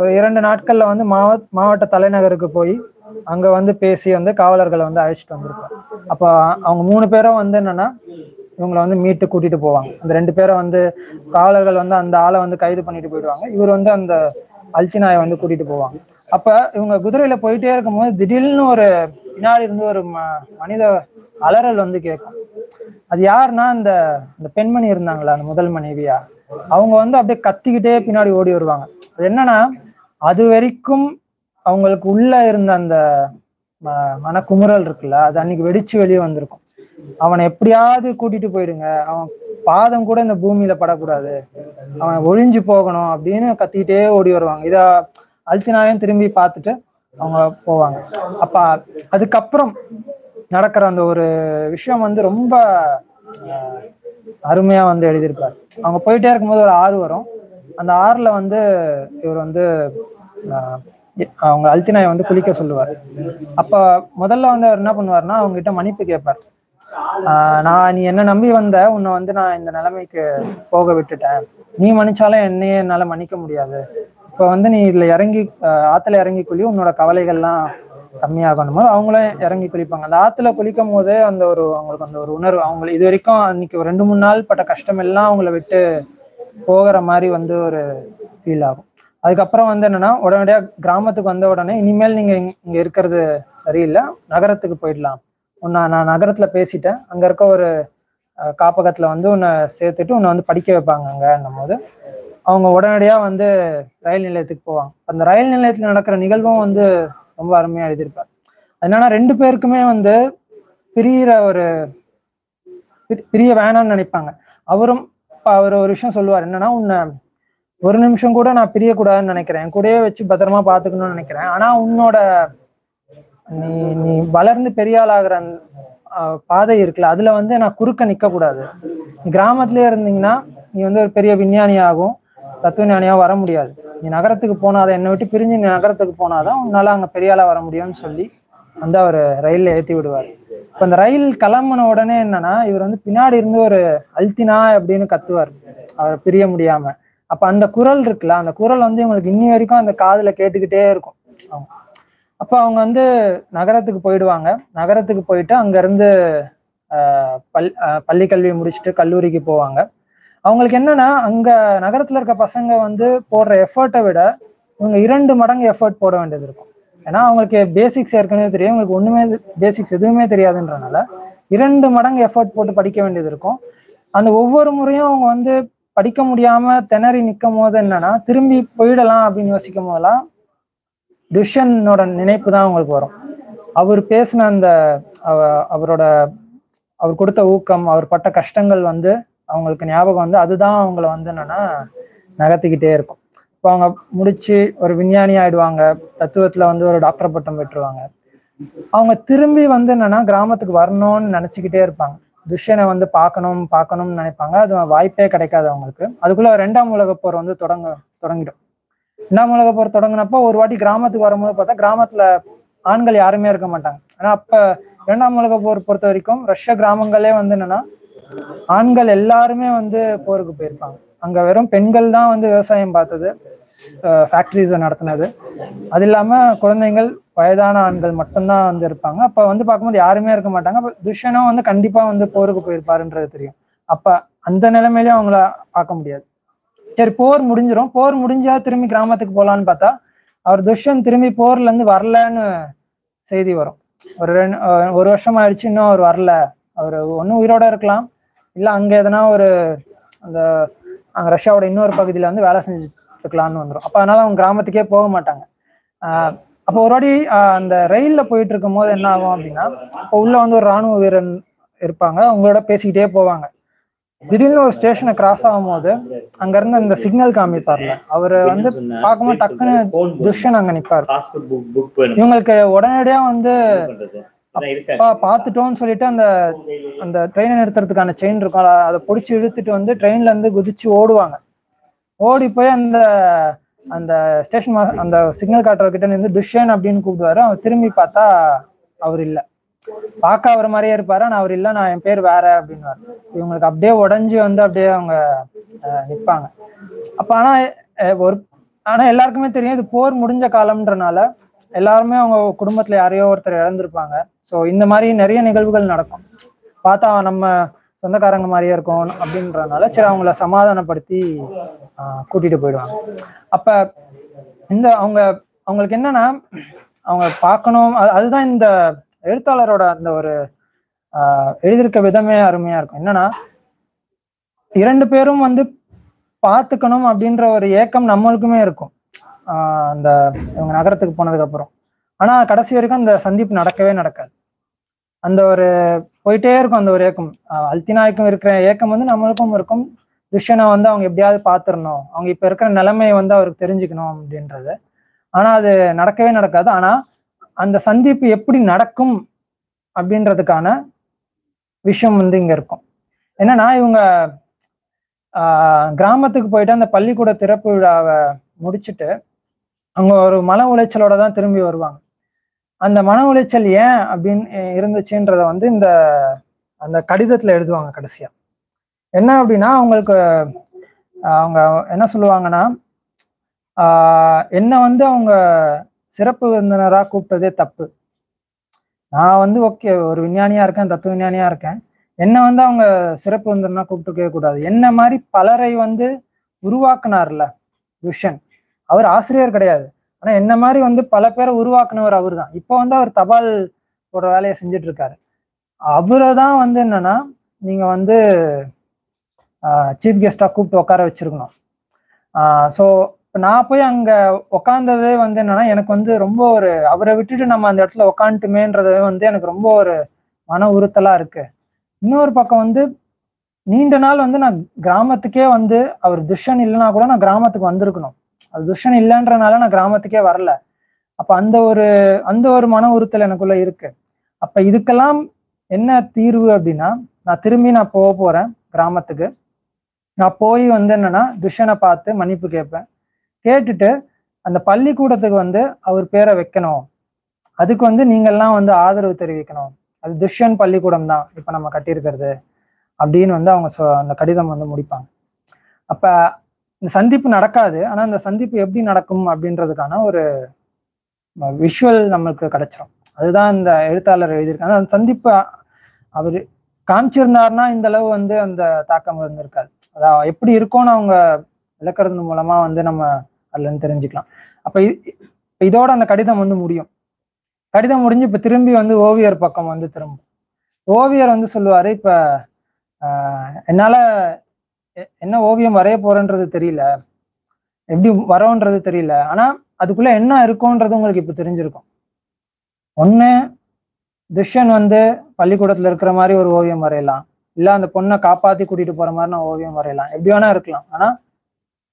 ஒரு இரண்டு நாட்கள்ல வந்து மாவட்ட மாவட்ட தலைநகருக்கு போய் அங்க வந்து பேசி வந்து காவலர்களை வந்து அழைச்சிட்டு வந்திருப்பார். அப்ப அவங்க மூணு பேரும் வந்து என்னன்னா இவங்களை வந்து மீட்டு கூட்டிட்டு போவாங்க. அந்த ரெண்டு பேரை வந்து காவலர்கள் வந்து அந்த ஆளை வந்து கைது பண்ணிட்டு போயிடுவாங்க. இவர் வந்து அந்த அல்தினாயை வந்து கூட்டிட்டு போவாங்க அப்ப இவங்க குதிரையில போயிட்டே இருக்கும்போது திடீர்னு ஒரு பின்னாடி இருந்து ஒரு ம- மனித அலறல் வந்து கேட்கும். அது யாருன்னா அந்த இந்த பெண்மணி இருந்தாங்களா அந்த முதல் மனைவியா? அவங்க வந்து அப்படியே கத்திக்கிட்டே பின்னாடி ஓடி வருவாங்க. அது என்னன்னா அது வரைக்கும் அவங்களுக்கு உள்ள இருந்த அந்த ம- மனக்குமுறல் இருக்குல்ல அது அன்னைக்கு வெடிச்சு வெளியே வந்திருக்கும். அவனை எப்படியாவது கூட்டிட்டு போயிடுங்க. அவன் பாதம் கூட இந்த பூமியில படக்கூடாது. அவன் ஒழிஞ்சு போகணும் அப்படின்னு கத்திக்கிட்டே ஓடி வருவாங்க. இத அல்தினாயும் திரும்பி பார்த்துட்டு அவங்க போவாங்க. அப்ப அதுக்கப்புறம் நடக்கிற அந்த ஒரு விஷயம் வந்து ரொம்ப அருமையா வந்து எழுதியிருப்பார். அவங்க போயிட்டே இருக்கும்போது ஒரு ஆறு வரும். அந்த ஆறுல வந்து இவர் வந்து அவங்க அல்தினாயை வந்து குளிக்க சொல்லுவார். அப்ப முதல்ல வந்து அவர் என்ன பண்ணுவார்னா அவங்க கிட்ட மன்னிப்பு கேட்பார். நான் நீ என்ன நம்பி வந்த உன்னை வந்து நான் இந்த நிலைமைக்கு போக விட்டுட்டேன். நீ மன்னிச்சாலும் என்னையே என்னால மன்னிக்க முடியாது. இப்ப வந்து நீ இதுல இறங்கி ஆத்துல இறங்கி குழி உன்னோட கவலைகள்லாம் கம்மியாகணும்? போது அவங்களும் இறங்கி குளிப்பாங்க. அந்த ஆத்துல குளிக்கும் போதே அந்த ஒரு அவங்களுக்கு அந்த ஒரு உணர்வு அவங்களை இது வரைக்கும் அன்னைக்கு ஒரு ரெண்டு மூணு நாள் பட்ட கஷ்டம் எல்லாம் அவங்கள விட்டு போகிற மாதிரி வந்து ஒரு ஃபீல் ஆகும். அதுக்கப்புறம் வந்து என்னன்னா உடனடியா கிராமத்துக்கு வந்த உடனே இனிமேல் நீங்க இங்க- இங்க இருக்கிறது சரியில்லை. நகரத்துக்கு போயிடலாம். உன்னை நான் நகரத்துல பேசிட்டேன். அங்க இருக்க ஒரு காப்பகத்தில் காப்பகத்துல வந்து உன்னை சேர்த்துட்டு உன்னை வந்து படிக்க வைப்பாங்க அங்கன்னும் போது அவங்க உடனடியா வந்து ரயில் நிலையத்துக்கு போவாங்க. அந்த ரயில் நிலையத்துல நடக்கிற நிகழ்வும் வந்து ரொம்ப அருமையா எழுதியிருப்பார். என்னன்னா ரெண்டு பேருக்குமே வந்து பிரியிற ஒரு பிரிய வேணாம்னு நினைப்பாங்க. அவரும் அவர் ஒரு விஷயம் சொல்லுவார். என்னன்னா உன்னை ஒரு நிமிஷம் கூட நான் பிரியக்கூடாதுன்னு நினைக்கிறேன். என் கூடயே வச்சு பத்திரமா பாத்துக்கணும்னு நினைக்கிறேன். ஆனா உன்னோட நீ நீ வளர்ந்து பெரிய ஆளாகிற அந்த, அஹ், பாதை இருக்குல்ல அதுல வந்து நான் குறுக்க நிக்க கூடாது நீ கிராமத்திலே இருந்தீங்கன்னா நீ வந்து ஒரு பெரிய விஞ்ஞானியாகும் தத்துவ ஞானியாகவும் வர முடியாது. நீ நகரத்துக்கு போனாதான் என்னை விட்டு பிரிஞ்சு நீ நகரத்துக்கு போனாதான் உன்னால அங்க பெரிய ஆளா வர முடியும்னு சொல்லி வந்து அவர் ரயில்ல ஏத்தி விடுவார். இப்ப அந்த ரயில் கிளம்புன உடனே என்னன்னா இவர் வந்து பின்னாடி இருந்து ஒரு அல்தினா அப்படின்னு கத்துவார். அவர் பிரிய முடியாம. அப்ப அந்த குரல் இருக்குல்ல அந்த குரல் வந்து இவங்களுக்கு இன்னி வரைக்கும் அந்த காதுல கேட்டுக்கிட்டே இருக்கும். அவங்க. அப்போ அவங்க வந்து நகரத்துக்கு போயிடுவாங்க. நகரத்துக்கு போயிட்டு அங்கேருந்து பல் பள்ளி கல்வி முடிச்சுட்டு கல்லூரிக்கு போவாங்க. அவங்களுக்கு என்னன்னா அங்கே நகரத்தில் இருக்க பசங்க வந்து போடுற எஃபர்ட்டை விட இவங்க இரண்டு மடங்கு எஃபர்ட் போட வேண்டியது இருக்கும். ஏன்னா அவங்களுக்கு பேசிக்ஸ் ஏற்கனவே தெரியும். அவங்களுக்கு ஒன்றுமே பேசிக்ஸ் எதுவுமே தெரியாதுன்றனால இரண்டு மடங்கு எஃபர்ட் போட்டு படிக்க வேண்டியது இருக்கும். அந்த ஒவ்வொரு முறையும் அவங்க வந்து படிக்க முடியாம திணறி நிற்கும் போது என்னன்னா திரும்பி போயிடலாம் அப்படின்னு யோசிக்கும் போதெல்லாம் டிஷனோட நினைப்பு தான் அவங்களுக்கு வரும். அவர் பேசின அந்த அவரோட அவர் கொடுத்த ஊக்கம் அவர் பட்ட கஷ்டங்கள் வந்து அவங்களுக்கு ஞாபகம் வந்து அதுதான் அவங்கள வந்து என்னன்னா நகர்த்திக்கிட்டே இருக்கும். இப்போ அவங்க முடிச்சு ஒரு விஞ்ஞானி ஆயிடுவாங்க தத்துவத்துல வந்து ஒரு டாக்டர் பட்டம் பெற்றுருவாங்க. அவங்க திரும்பி வந்து என்னன்னா கிராமத்துக்கு வரணும்னு நினைச்சுக்கிட்டே இருப்பாங்க. துஷ்யனை வந்து பார்க்கணும் பார்க்கணும்னு நினைப்பாங்க. அது வாய்ப்பே கிடைக்காது அவங்களுக்கு. அதுக்குள்ள ரெண்டாம் உலக போர் வந்து தொடங்க தொடங்கிடும். ரெண்டாம் போர் தொடங்கினப்போ ஒரு வாட்டி கிராமத்துக்கு வரும்போது பார்த்தா கிராமத்துல ஆண்கள் யாருமே இருக்க மாட்டாங்க. ஆனா அப்ப இரண்டாம் உலகப் போர் பொறுத்த வரைக்கும் ரஷ்ய கிராமங்களே வந்து என்னன்னா ஆண்கள் எல்லாருமே வந்து போருக்கு போயிருப்பாங்க அங்க வெறும் பெண்கள் தான் வந்து விவசாயம் பார்த்தது ஃபேக்டரிஸை நடத்தினது. அது இல்லாம குழந்தைகள் வயதான ஆண்கள் மட்டும்தான் வந்து இருப்பாங்க. அப்ப வந்து பார்க்கும்போது யாருமே இருக்க மாட்டாங்க. அப்ப துஷ்யனும் வந்து கண்டிப்பா வந்து போருக்கு போயிருப்பாருன்றது தெரியும். அப்ப அந்த நிலைமையிலயும் அவங்கள பார்க்க முடியாது. சரி போர் முடிஞ்சிடும் போர் முடிஞ்சா திரும்பி கிராமத்துக்கு போகலான்னு பார்த்தா அவர் துஷ்யன் திரும்பி போர்ல இருந்து வரலன்னு செய்தி வரும். ஒரு ரெண்டு ஒரு வருஷம் ஆயிடுச்சு இன்னும் அவர் வரல. அவர் ஒன்றும் உயிரோட இருக்கலாம். இல்லை அங்கே எதனா ஒரு அந்த அங்கே ரஷ்யாவோட இன்னொரு பகுதியில் வந்து வேலை செஞ்சுட்டு இருக்கலாம்னு வந்துடும் அப்போ அதனால அவங்க கிராமத்துக்கே போக மாட்டாங்க. அப்போ ஒரு வாட்டி அந்த ரயிலில் போயிட்டு இருக்கும் போது என்ன ஆகும் அப்படின்னா இப்போ உள்ள வந்து ஒரு ராணுவ வீரன் இருப்பாங்க. அவங்களோட பேசிக்கிட்டே போவாங்க. திடீர்னு ஒரு ஸ்டேஷனை கிராஸ் ஆகும்போது அங்க இருந்து அந்த சிக்னல் காமிப்பார்ல. அவரு வந்து பார்க்கும்போது டக்குன்னு துஷ்யன் அங்க நிப்பாரு. இவங்களுக்கு உடனடியா வந்து அப்பா பார்த்துட்டோம்னு சொல்லிட்டு அந்த அந்த ட்ரெயினை நிறுத்துறதுக்கான செயின் இருக்கும் அத- அதை பிடிச்சி இழுத்துட்டு வந்து ட்ரெயின்ல இருந்து குதிச்சு ஓடுவாங்க. ஓடி போய் அந்த அந்த ஸ்டேஷன் அந்த சிக்னல் காட்டுறவர்கிட்ட நின்று துஷ்யன் அப்படின்னு கூப்பிடுவாரு. அவர் திரும்பி பார்த்தா அவர் இல்ல. பார்க்க அவர் மாதிரியே இருப்பாரு ஆனா அவர் இல்ல நான் என் பேர் வேற அப்படின்னு இவங்களுக்கு அப்படியே உடைஞ்சு வந்து அப்படியே அவங்க அஹ், நிப்பாங்க. அப்ப ஆனா ஒரு ஆனா எல்லாருக்குமே தெரியும் இது போர் முடிஞ்ச காலம்ன்றனால எல்லாருமே அவங்க குடும்பத்துல யாரையோ ஒருத்தர் இழந்திருப்பாங்க. ஸோ இந்த மாதிரி நிறைய நிகழ்வுகள் நடக்கும். பார்த்தா நம்ம சொந்தக்காரங்க மாதிரியே இருக்கும் அப்படின்றதுனால சரி அவங்கள சமாதானப்படுத்தி ஆஹ், கூட்டிட்டு போயிடுவாங்க. அப்ப இந்த அவங்க அவங்களுக்கு என்னன்னா அவங்க பார்க்கணும் அது- அதுதான் இந்த எழுத்தாளரோட அந்த ஒரு எழுதியிருக்க விதமே அருமையா இருக்கும். என்னன்னா இரண்டு பேரும் வந்து பார்த்துக்கணும் அப்படின்ற ஒரு ஏக்கம் நம்மளுக்குமே இருக்கும். ஆஹ் அந்த இவங்க நகரத்துக்கு போனதுக்கு அப்புறம் ஆனா கடைசி வரைக்கும் அந்த சந்திப்பு நடக்கவே நடக்காது. அந்த ஒரு போயிட்டே இருக்கும் அந்த ஒரு ஏக்கம். ஆஹ் அல்தினாய்க்கும் இருக்கிற ஏக்கம் வந்து நம்மளுக்கும் இருக்கும். துஷ்யனை வந்து அவங்க எப்படியாவது பார்த்துடணும். அவங்க இப்ப இருக்கிற நிலைமையை வந்து அவருக்கு தெரிஞ்சுக்கணும் அப்படின்றது. ஆனா அது நடக்கவே நடக்காது. ஆனா அந்த சந்திப்பு எப்படி நடக்கும் அப்படின்றதுக்கான விஷயம் வந்து இங்க இருக்கும். என்னன்னா இவங்க கிராமத்துக்கு போயிட்டு அந்த பள்ளிக்கூட திறப்பு விழாவை முடிச்சுட்டு அவங்க ஒரு மன உளைச்சலோட தான் திரும்பி வருவாங்க. அந்த மன உளைச்சல் ஏன் அப்படின்னு இருந்துச்சுன்றத வந்து இந்த அந்த கடிதத்துல எழுதுவாங்க கடைசியா. என்ன அப்படின்னா அவங்களுக்கு அவங்க என்ன சொல்லுவாங்கன்னா என்ன வந்து அவங்க சிறப்பு விருந்தினரா கூப்பிட்டதே தப்பு. நான் வந்து ஓகே ஒரு விஞ்ஞானியா இருக்கேன் தத்துவ விஞ்ஞானியா இருக்கேன். என்ன வந்து அவங்க சிறப்பு விருந்தினா கூப்பிட்டுக்கவே கூடாது. என்ன மாதிரி பலரை வந்து உருவாக்குனார்ல துஷன் அவர் ஆசிரியர் கிடையாது. ஆனா என்ன மாதிரி வந்து பல பேரை உருவாக்குனவர் அவர் தான் இப்போ வந்து அவர் தபால் போடுற வேலையை செஞ்சுட்டு இருக்காரு அவரை தான் வந்து என்னன்னா நீங்க வந்து சீஃப் கெஸ்டா கூப்பிட்டு உட்கார வச்சிருக்கணும். ஸோ நான் போய் அங்க உக்காந்ததே வந்து என்னன்னா எனக்கு வந்து ரொம்ப ஒரு அவரை விட்டுட்டு நம்ம அந்த இடத்துல உக்காந்துட்டுமேன்றதே வந்து எனக்கு ரொம்ப ஒரு மன உறுத்தலா இருக்கு. இன்னொரு பக்கம் வந்து நீண்ட நாள் வந்து நான் கிராமத்துக்கே வந்து அவர் துஷன் இல்லைன்னா கூட நான் கிராமத்துக்கு வந்திருக்கணும். அது துஷன் இல்லைன்றனால நான் கிராமத்துக்கே வரல. அப்ப அந்த ஒரு அந்த ஒரு மன உறுத்தல் எனக்குள்ள இருக்கு. அப்ப இதுக்கெல்லாம் என்ன தீர்வு அப்படின்னா நான் திரும்பி நான் போக போறேன் கிராமத்துக்கு. நான் போய் வந்து என்னன்னா துஷனை பார்த்து மன்னிப்பு கேட்பேன். கேட்டுட்டு அந்த பள்ளிக்கூடத்துக்கு வந்து அவர் பேரை வைக்கணும். அதுக்கு வந்து நீங்கள்லாம் வந்து ஆதரவு தெரிவிக்கணும். அது துஷ்யன் பள்ளிக்கூடம் தான் இப்போ நம்ம கட்டியிருக்கிறது அப்படின்னு வந்து அவங்க சொ- அந்த கடிதம் வந்து முடிப்பாங்க. அப்போ இந்த சந்திப்பு நடக்காது. ஆனால் இந்த சந்திப்பு எப்படி நடக்கும் அப்படின்றதுக்கான ஒரு விஷுவல் நம்மளுக்கு கிடைச்சிரும். அதுதான் இந்த எழுத்தாளர் எழுதியிருக்காங்க. அந்த சந்திப்பு அவர் காமிச்சிருந்தாருன்னா இந்த அளவு வந்து அந்த தாக்கம் இருந்திருக்காது. அதான் எப்படி இருக்கும்னு அவங்க விளக்குறது மூலமா வந்து நம்ம அதுல தெரிஞ்சுக்கலாம். அப்ப இதோட அந்த கடிதம் வந்து முடியும். கடிதம் முடிஞ்சு இப்ப திரும்பி வந்து ஓவியர் பக்கம் வந்து திரும்பும். ஓவியர் வந்து சொல்லுவாரு இப்ப ஆஹ், என்னால எ- என்ன ஓவியம் வரைய போறேன்றது தெரியல. எப்படி வரோன்றது தெரியல. ஆனா அதுக்குள்ள என்ன இருக்கும்ன்றது உங்களுக்கு இப்ப தெரிஞ்சிருக்கும். ஒண்ணு துஷ்யன் வந்து பள்ளிக்கூடத்துல இருக்கிற மாதிரி ஒரு ஓவியம் வரையலாம். இல்ல அந்த பொண்ணை காப்பாத்தி கூட்டிட்டு போற மாதிரி நான் ஓவியம் வரையலாம். எப்படி வேணா இருக்கலாம். ஆனா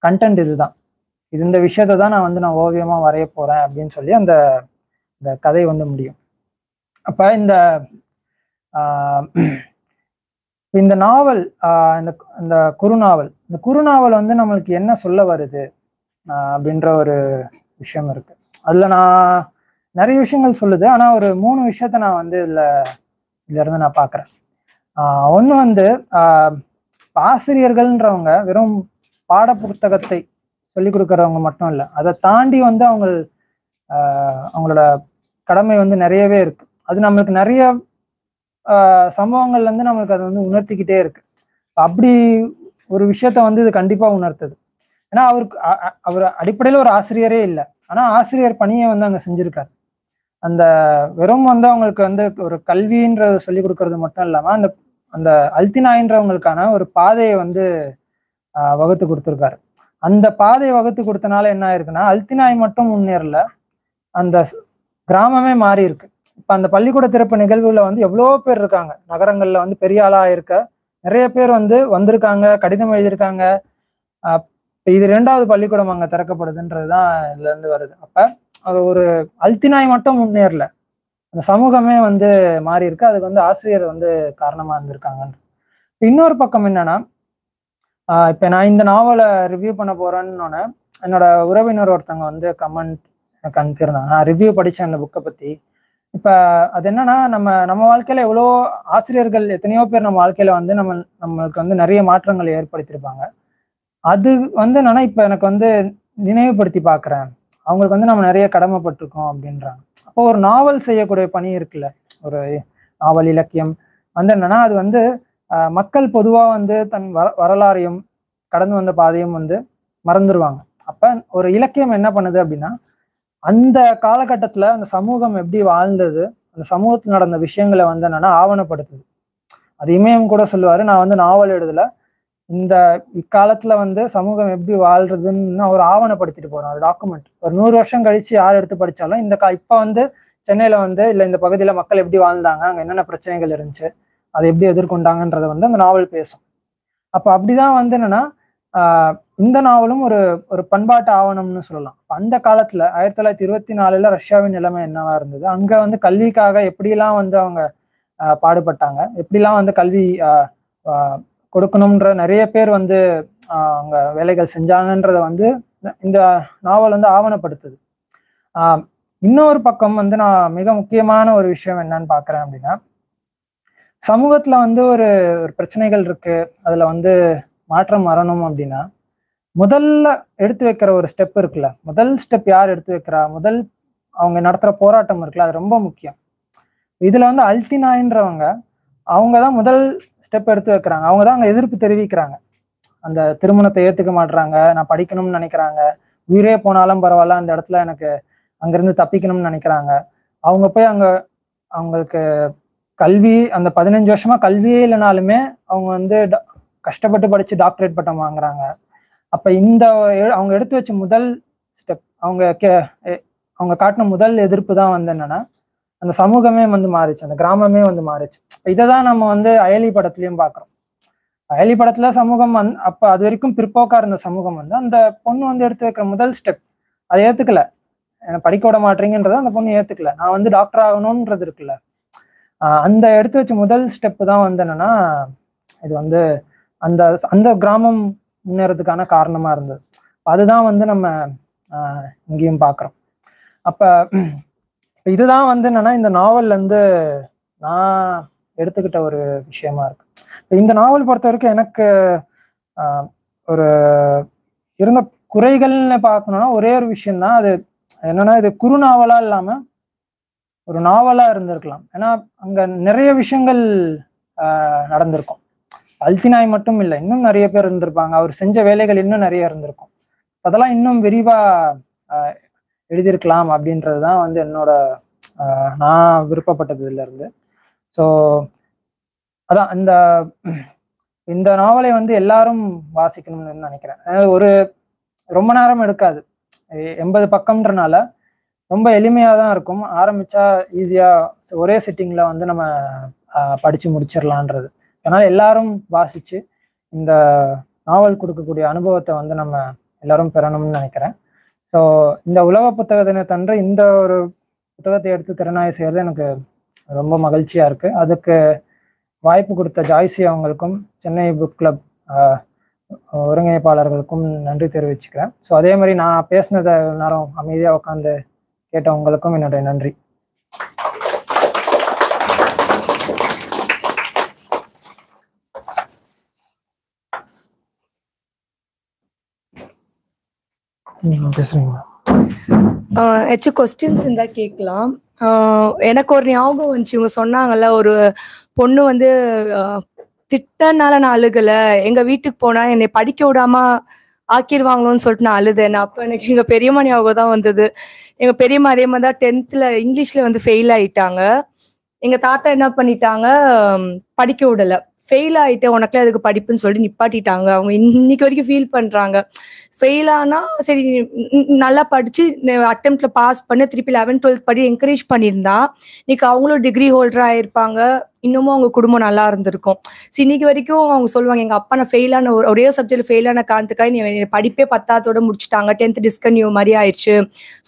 கண்டென்ட் இதுதான். இது இந்த விஷயத்தை தான் நான் வந்து நான் ஓவியமா வரைய போறேன் அப்படின்னு சொல்லி அந்த இந்த கதை வந்து முடியும். அப்ப இந்த ஆஹ், இந்த நாவல் ஆஹ், இந்த இந்த குறுநாவல் இந்த குறுநாவல் வந்து நம்மளுக்கு என்ன சொல்ல வருது அப்படின்ற ஒரு விஷயம் இருக்கு. அதுல நான் நிறைய விஷயங்கள் சொல்லுது ஆனா ஒரு மூணு விஷயத்த நான் வந்து இதுல இதுல இருந்து நான் பாக்குறேன். ஆஹ் ஒண்ணு வந்து ஆஹ் ஆசிரியர்கள்ன்றவங்க வெறும் பாட புத்தகத்தை சொல்லி கொடுக்கறவங்க மட்டும் இல்லை. அதை தாண்டி வந்து அவங்க அவங்களோட கடமை வந்து நிறையவே இருக்கு. அது நம்மளுக்கு நிறைய சம்பவங்கள்ல இருந்து நம்மளுக்கு அது வந்து உணர்த்திக்கிட்டே இருக்கு. அப்படி ஒரு விஷயத்த வந்து இது கண்டிப்பா உணர்த்துது. ஏன்னா அவருக்கு அவர் அடிப்படையில ஒரு ஆசிரியரே இல்லை. ஆனா ஆசிரியர் பணியை வந்து அங்க செஞ்சிருக்காரு. அந்த வெறும் வந்து அவங்களுக்கு வந்து ஒரு கல்வின்றத சொல்லி கொடுக்கறது மட்டும் இல்லாம அந்த அந்த அல்தினாயின்றவங்களுக்கான ஒரு பாதையை வந்து வகுத்து கொடுத்துருக்காரு. அந்த பாதையை வகுத்து கொடுத்தனால என்ன ஆயிருக்குன்னா அல்தினாய் மட்டும் முன்னேறல. அந்த கிராமமே மாறி இருக்கு இப்ப அந்த பள்ளிக்கூட திறப்பு நிகழ்வுல வந்து எவ்வளோ பேர் இருக்காங்க. நகரங்கள்ல வந்து பெரிய ஆளா இருக்க நிறைய பேர் வந்து வந்திருக்காங்க கடிதம் எழுதியிருக்காங்க. இது ரெண்டாவது பள்ளிக்கூடம் அங்க திறக்கப்படுதுன்றதுதான் இதுல இருந்து வருது. அப்ப அது ஒரு அல்தினாய் மட்டும் முன்னேறல. அந்த சமூகமே வந்து மாறி இருக்கு அதுக்கு வந்து ஆசிரியர் வந்து காரணமா இருந்திருக்காங்க இன்னொரு பக்கம் என்னன்னா இப்போ நான் இந்த நாவலை ரிவ்யூ பண்ண போறேன்னு என்னோட உறவினர் ஒருத்தவங்க வந்து கமெண்ட் எனக்கு அனுப்பியிருந்தாங்க. நான் ரிவ்யூ படித்தேன் அந்த புக்கை பற்றி இப்போ அது என்னன்னா நம்ம நம்ம வாழ்க்கையில் எவ்வளோ ஆசிரியர்கள் எத்தனையோ பேர் நம்ம வாழ்க்கையில் வந்து நம்ம நம்மளுக்கு வந்து நிறைய மாற்றங்களை ஏற்படுத்தியிருப்பாங்க. அது வந்து என்னன்னா இப்போ எனக்கு வந்து நினைவுபடுத்தி பார்க்குறேன் அவங்களுக்கு வந்து நம்ம நிறைய கடமைப்பட்டிருக்கோம் அப்படின்றாங்க. அப்போ ஒரு நாவல் செய்யக்கூடிய பணி இருக்குல்ல. ஒரு நாவல் இலக்கியம். வந்து என்னன்னா அது வந்து மக்கள் பொதுவாக வந்து தன் வர வரலாறையும் கடந்து வந்த பாதையும் வந்து மறந்துடுவாங்க அப்போ ஒரு இலக்கியம் என்ன பண்ணுது அப்படின்னா அந்த காலகட்டத்தில் அந்த சமூகம் எப்படி வாழ்ந்தது அந்த சமூகத்தில் நடந்த விஷயங்களை வந்து என்னன்னா ஆவணப்படுத்துது. அது இமயம் கூட சொல்லுவார் நான் வந்து நாவல் எழுதல. இந்த இக்காலத்தில் வந்து சமூகம் எப்படி வாழ்றதுன்னு அவர் ஆவணப்படுத்திட்டு போகிறார் டாக்குமெண்ட் ஒரு நூறு வருஷம் கழிச்சு யார் எடுத்து படித்தாலும் இந்த கா இப்போ வந்து சென்னையில் வந்து இல்லை இந்த பகுதியில் மக்கள் எப்படி வாழ்ந்தாங்க அங்கே என்னென்ன பிரச்சனைகள் இருந்துச்சு அதை எப்படி எதிர்கொண்டாங்கன்றதை வந்து அந்த நாவல் பேசும். அப்போ அப்படிதான் வந்து என்னன்னா இந்த நாவலும் ஒரு ஒரு பண்பாட்டு ஆவணம்னு சொல்லலாம். அந்த காலத்துல ஆயிரத்தி தொள்ளாயிரத்தி இருபத்தி நாலுல ரஷ்யாவின் நிலைமை என்னவா இருந்தது? அங்க வந்து கல்விக்காக எப்படிலாம் வந்து அவங்க பாடுபட்டாங்க? எப்படிலாம் வந்து கல்வி ஆஹ் கொடுக்கணும்ன்ற நிறைய பேர் வந்து அவங்க வேலைகள் செஞ்சாங்கன்றத வந்து இந்த நாவல் வந்து ஆவணப்படுத்துது. இன்னொரு பக்கம் வந்து நான் மிக முக்கியமான ஒரு விஷயம் என்னன்னு பாக்குறேன் அப்படின்னா சமூகத்துல வந்து ஒரு ஒரு பிரச்சனைகள் இருக்கு. அதுல வந்து மாற்றம் வரணும் அப்படின்னா முதல்ல எடுத்து வைக்கிற ஒரு ஸ்டெப் இருக்குல்ல. முதல் ஸ்டெப் யார் எடுத்து வைக்கிறா? முதல் அவங்க நடத்துற போராட்டம் இருக்குல்ல. அது ரொம்ப முக்கியம். இதுல வந்து அல்தினாயின்றவங்க அவங்க தான் முதல் ஸ்டெப் எடுத்து வைக்கிறாங்க. அவங்க தான் அங்க எதிர்ப்பு தெரிவிக்கிறாங்க. அந்த திருமணத்தை ஏத்துக்க மாட்றாங்க நான் படிக்கணும்னு நினைக்கிறாங்க. உயிரே போனாலும் பரவாயில்ல அந்த இடத்துல எனக்கு அங்கிருந்து தப்பிக்கணும்னு நினைக்கிறாங்க. அவங்க போய் அங்க அவங்களுக்கு கல்வி அந்த பதினஞ்சு வருஷமா கல்வியே இல்லைனாலுமே அவங்க வந்து கஷ்டப்பட்டு படிச்சு டாக்டரேட் பட்டம் வாங்குறாங்க. அப்ப இந்த எ- அவங்க எடுத்து வச்ச முதல் ஸ்டெப் அவங்க கே- அவங்க காட்டின முதல் எதிர்ப்பு தான் வந்து என்னன்னா அந்த சமூகமே வந்து மாறிச்சு அந்த கிராமமே வந்து மாறிச்சு. இதை தான் நம்ம வந்து அயலி படத்துலயும் பாக்குறோம். அயலி படத்துல சமூகம் வந் அப்ப அது வரைக்கும் பிற்போக்கா இருந்த சமூகம் வந்து அந்த பொண்ணு வந்து எடுத்து வைக்கிற முதல் ஸ்டெப் அதை ஏத்துக்கல. என்னை படிக்க விட மாட்டீங்கன்றத அந்த பொண்ணு ஏத்துக்கல. நான் வந்து டாக்டர் ஆகணும்ன்றது இருக்குல்ல. அந்த எடுத்து வச்ச முதல் ஸ்டெப் தான் வந்து என்னன்னா இது வந்து அந்த அந்த கிராமம் முன்னேறதுக்கான காரணமா இருந்தது. அதுதான் வந்து நம்ம இங்கேயும் பார்க்குறோம் அப்போ இதுதான் வந்து என்னன்னா இந்த நாவல்லேருந்து நான் எடுத்துக்கிட்ட ஒரு விஷயமா இருக்கு. இந்த நாவல் பொறுத்த வரைக்கும் எனக்கு ஒரு இருந்த குறைகள்னு பார்க்கணும்னா ஒரே ஒரு விஷயம்தான். அது என்னன்னா இது குறு நாவலா இல்லாமல் ஒரு நாவலா இருந்திருக்கலாம். ஏன்னா அங்க நிறைய விஷயங்கள் நடந்திருக்கும். அல்தினாய் மட்டும் இல்லை இன்னும் நிறைய பேர் இருந்திருப்பாங்க. அவர் செஞ்ச வேலைகள் இன்னும் நிறைய இருந்திருக்கும். அதெல்லாம் இன்னும் விரிவா எழுதியிருக்கலாம் அப்படின்றது தான் வந்து என்னோட நான் விருப்பப்பட்டதுல இருந்து ஸோ அதான் இந்த இந்த நாவலை வந்து எல்லாரும் வாசிக்கணும்னு நினைக்கிறேன். ஒரு ரொம்ப நேரம் எடுக்காது. எண்பது பக்கம்ன்றனால ரொம்ப எளிமையாக தான் இருக்கும். ஆரம்பிச்சா ஈஸியாக ஒரே சிட்டிங்கில் வந்து நம்ம படித்து முடிச்சிடலான்றது அதனால் எல்லாரும் வாசித்து இந்த நாவல் கொடுக்கக்கூடிய அனுபவத்தை வந்து நம்ம எல்லாரும் பெறணும்னு நினைக்கிறேன். ஸோ இந்த உலக புத்தக தினத்தன்று இந்த ஒரு புத்தகத்தை எடுத்து திறனாய் செய்கிறது எனக்கு ரொம்ப மகிழ்ச்சியாக இருக்குது அதுக்கு வாய்ப்பு கொடுத்த ஜாய்சி அவங்களுக்கும் சென்னை புக் கிளப் ஒருங்கிணைப்பாளர்களுக்கும் நன்றி தெரிவிச்சுக்கிறேன். ஸோ அதே மாதிரி நான் பேசினதை நேரம் அமைதியாக உட்காந்து கேட்டவங்களுக்கும் என்னுடைய நன்றி. ஏதாச்சும் கொஸ்டின்ஸ் இருந்தா கேட்கலாம். ஆஹ் எனக்கு ஒரு ஞாபகம் வந்துச்சு. இவங்க சொன்னாங்கல்ல ஒரு பொண்ணு வந்து திட்டனால நான் அழுகல. எங்க வீட்டுக்கு போனா என்னை படிக்க விடாம ஆக்கிடுவாங்களோன்னு சொல்லிட்டு நான் அழுதேன். நான் எனக்கு எங்கள் பெரியம்மா ஞாபகம் தான் வந்தது. எங்கள் பெரியம்மா அதே மாதிரி தான் டென்த்தில் இங்கிலீஷில் வந்து ஃபெயில் ஆகிட்டாங்க எங்கள் தாத்தா என்ன பண்ணிட்டாங்க? படிக்க விடலை. ஃபெயில் ஆகிட்டேன் உனக்குலாம் அதுக்கு படிப்புன்னு சொல்லிட்டு நிப்பாட்டிட்டாங்க. அவங்க இன்னைக்கு வரைக்கும் ஃபீல் பண்ணுறாங்க ஃபெயில் ஆனால் சரி நல்லா படித்து அட்டெம்ப்ட்ல பாஸ் பண்ண திருப்பி லெவன்த் டுவெல்த் படி என்கரேஜ் பண்ணியிருந்தா இன்னைக்கு அவங்களும் டிகிரி ஹோல்டர் ஆயிருப்பாங்க. இன்னமும் அவங்க குடும்பம் நல்லா இருந்திருக்கும். இன்னைக்கு வரைக்கும் அவங்க சொல்லுவாங்க எங்கள் அப்பா நான் ஃபெயிலான ஒரே சப்ஜெக்ட் ஃபெயிலான காரணத்துக்காக நீ படிப்பே பத்தாத்தோட முடிச்சுட்டாங்க. டென்த் டிஸ்கன்யூ மாதிரி ஆயிடுச்சு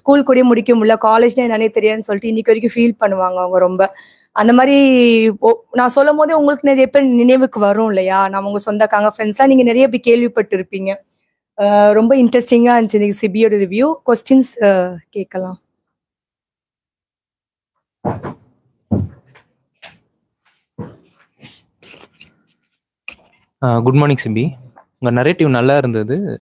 ஸ்கூல் கூட முடிக்க முடியல. காலேஜ்னா என்னன்னே தெரியாதுன்னு சொல்லிட்டு இன்னைக்கு வரைக்கும் ஃபீல் பண்ணுவாங்க அவங்க ரொம்ப. அந்த மாதிரி நான் சொல்லும் போதே உங்களுக்கு நிறைய பேர் நினைவுக்கு வரும் இல்லையா? நம்ம உங்க சொந்தக்காங்க ஃப்ரெண்ட்ஸ்லாம் நீங்க நிறைய இப்படி கேள்விப்பட்டிருப்பீங்க. ரொம்ப இன்ட்ரெஸ்டிங்கா இருந்துச்சு இன்னைக்கு சிபியோட ரிவ்யூ கொஸ்டின்ஸ் கேட்கலாம். குட் மார்னிங் சிம்பி உங்கள் நரேட்டிவ் நல்லா இருந்தது.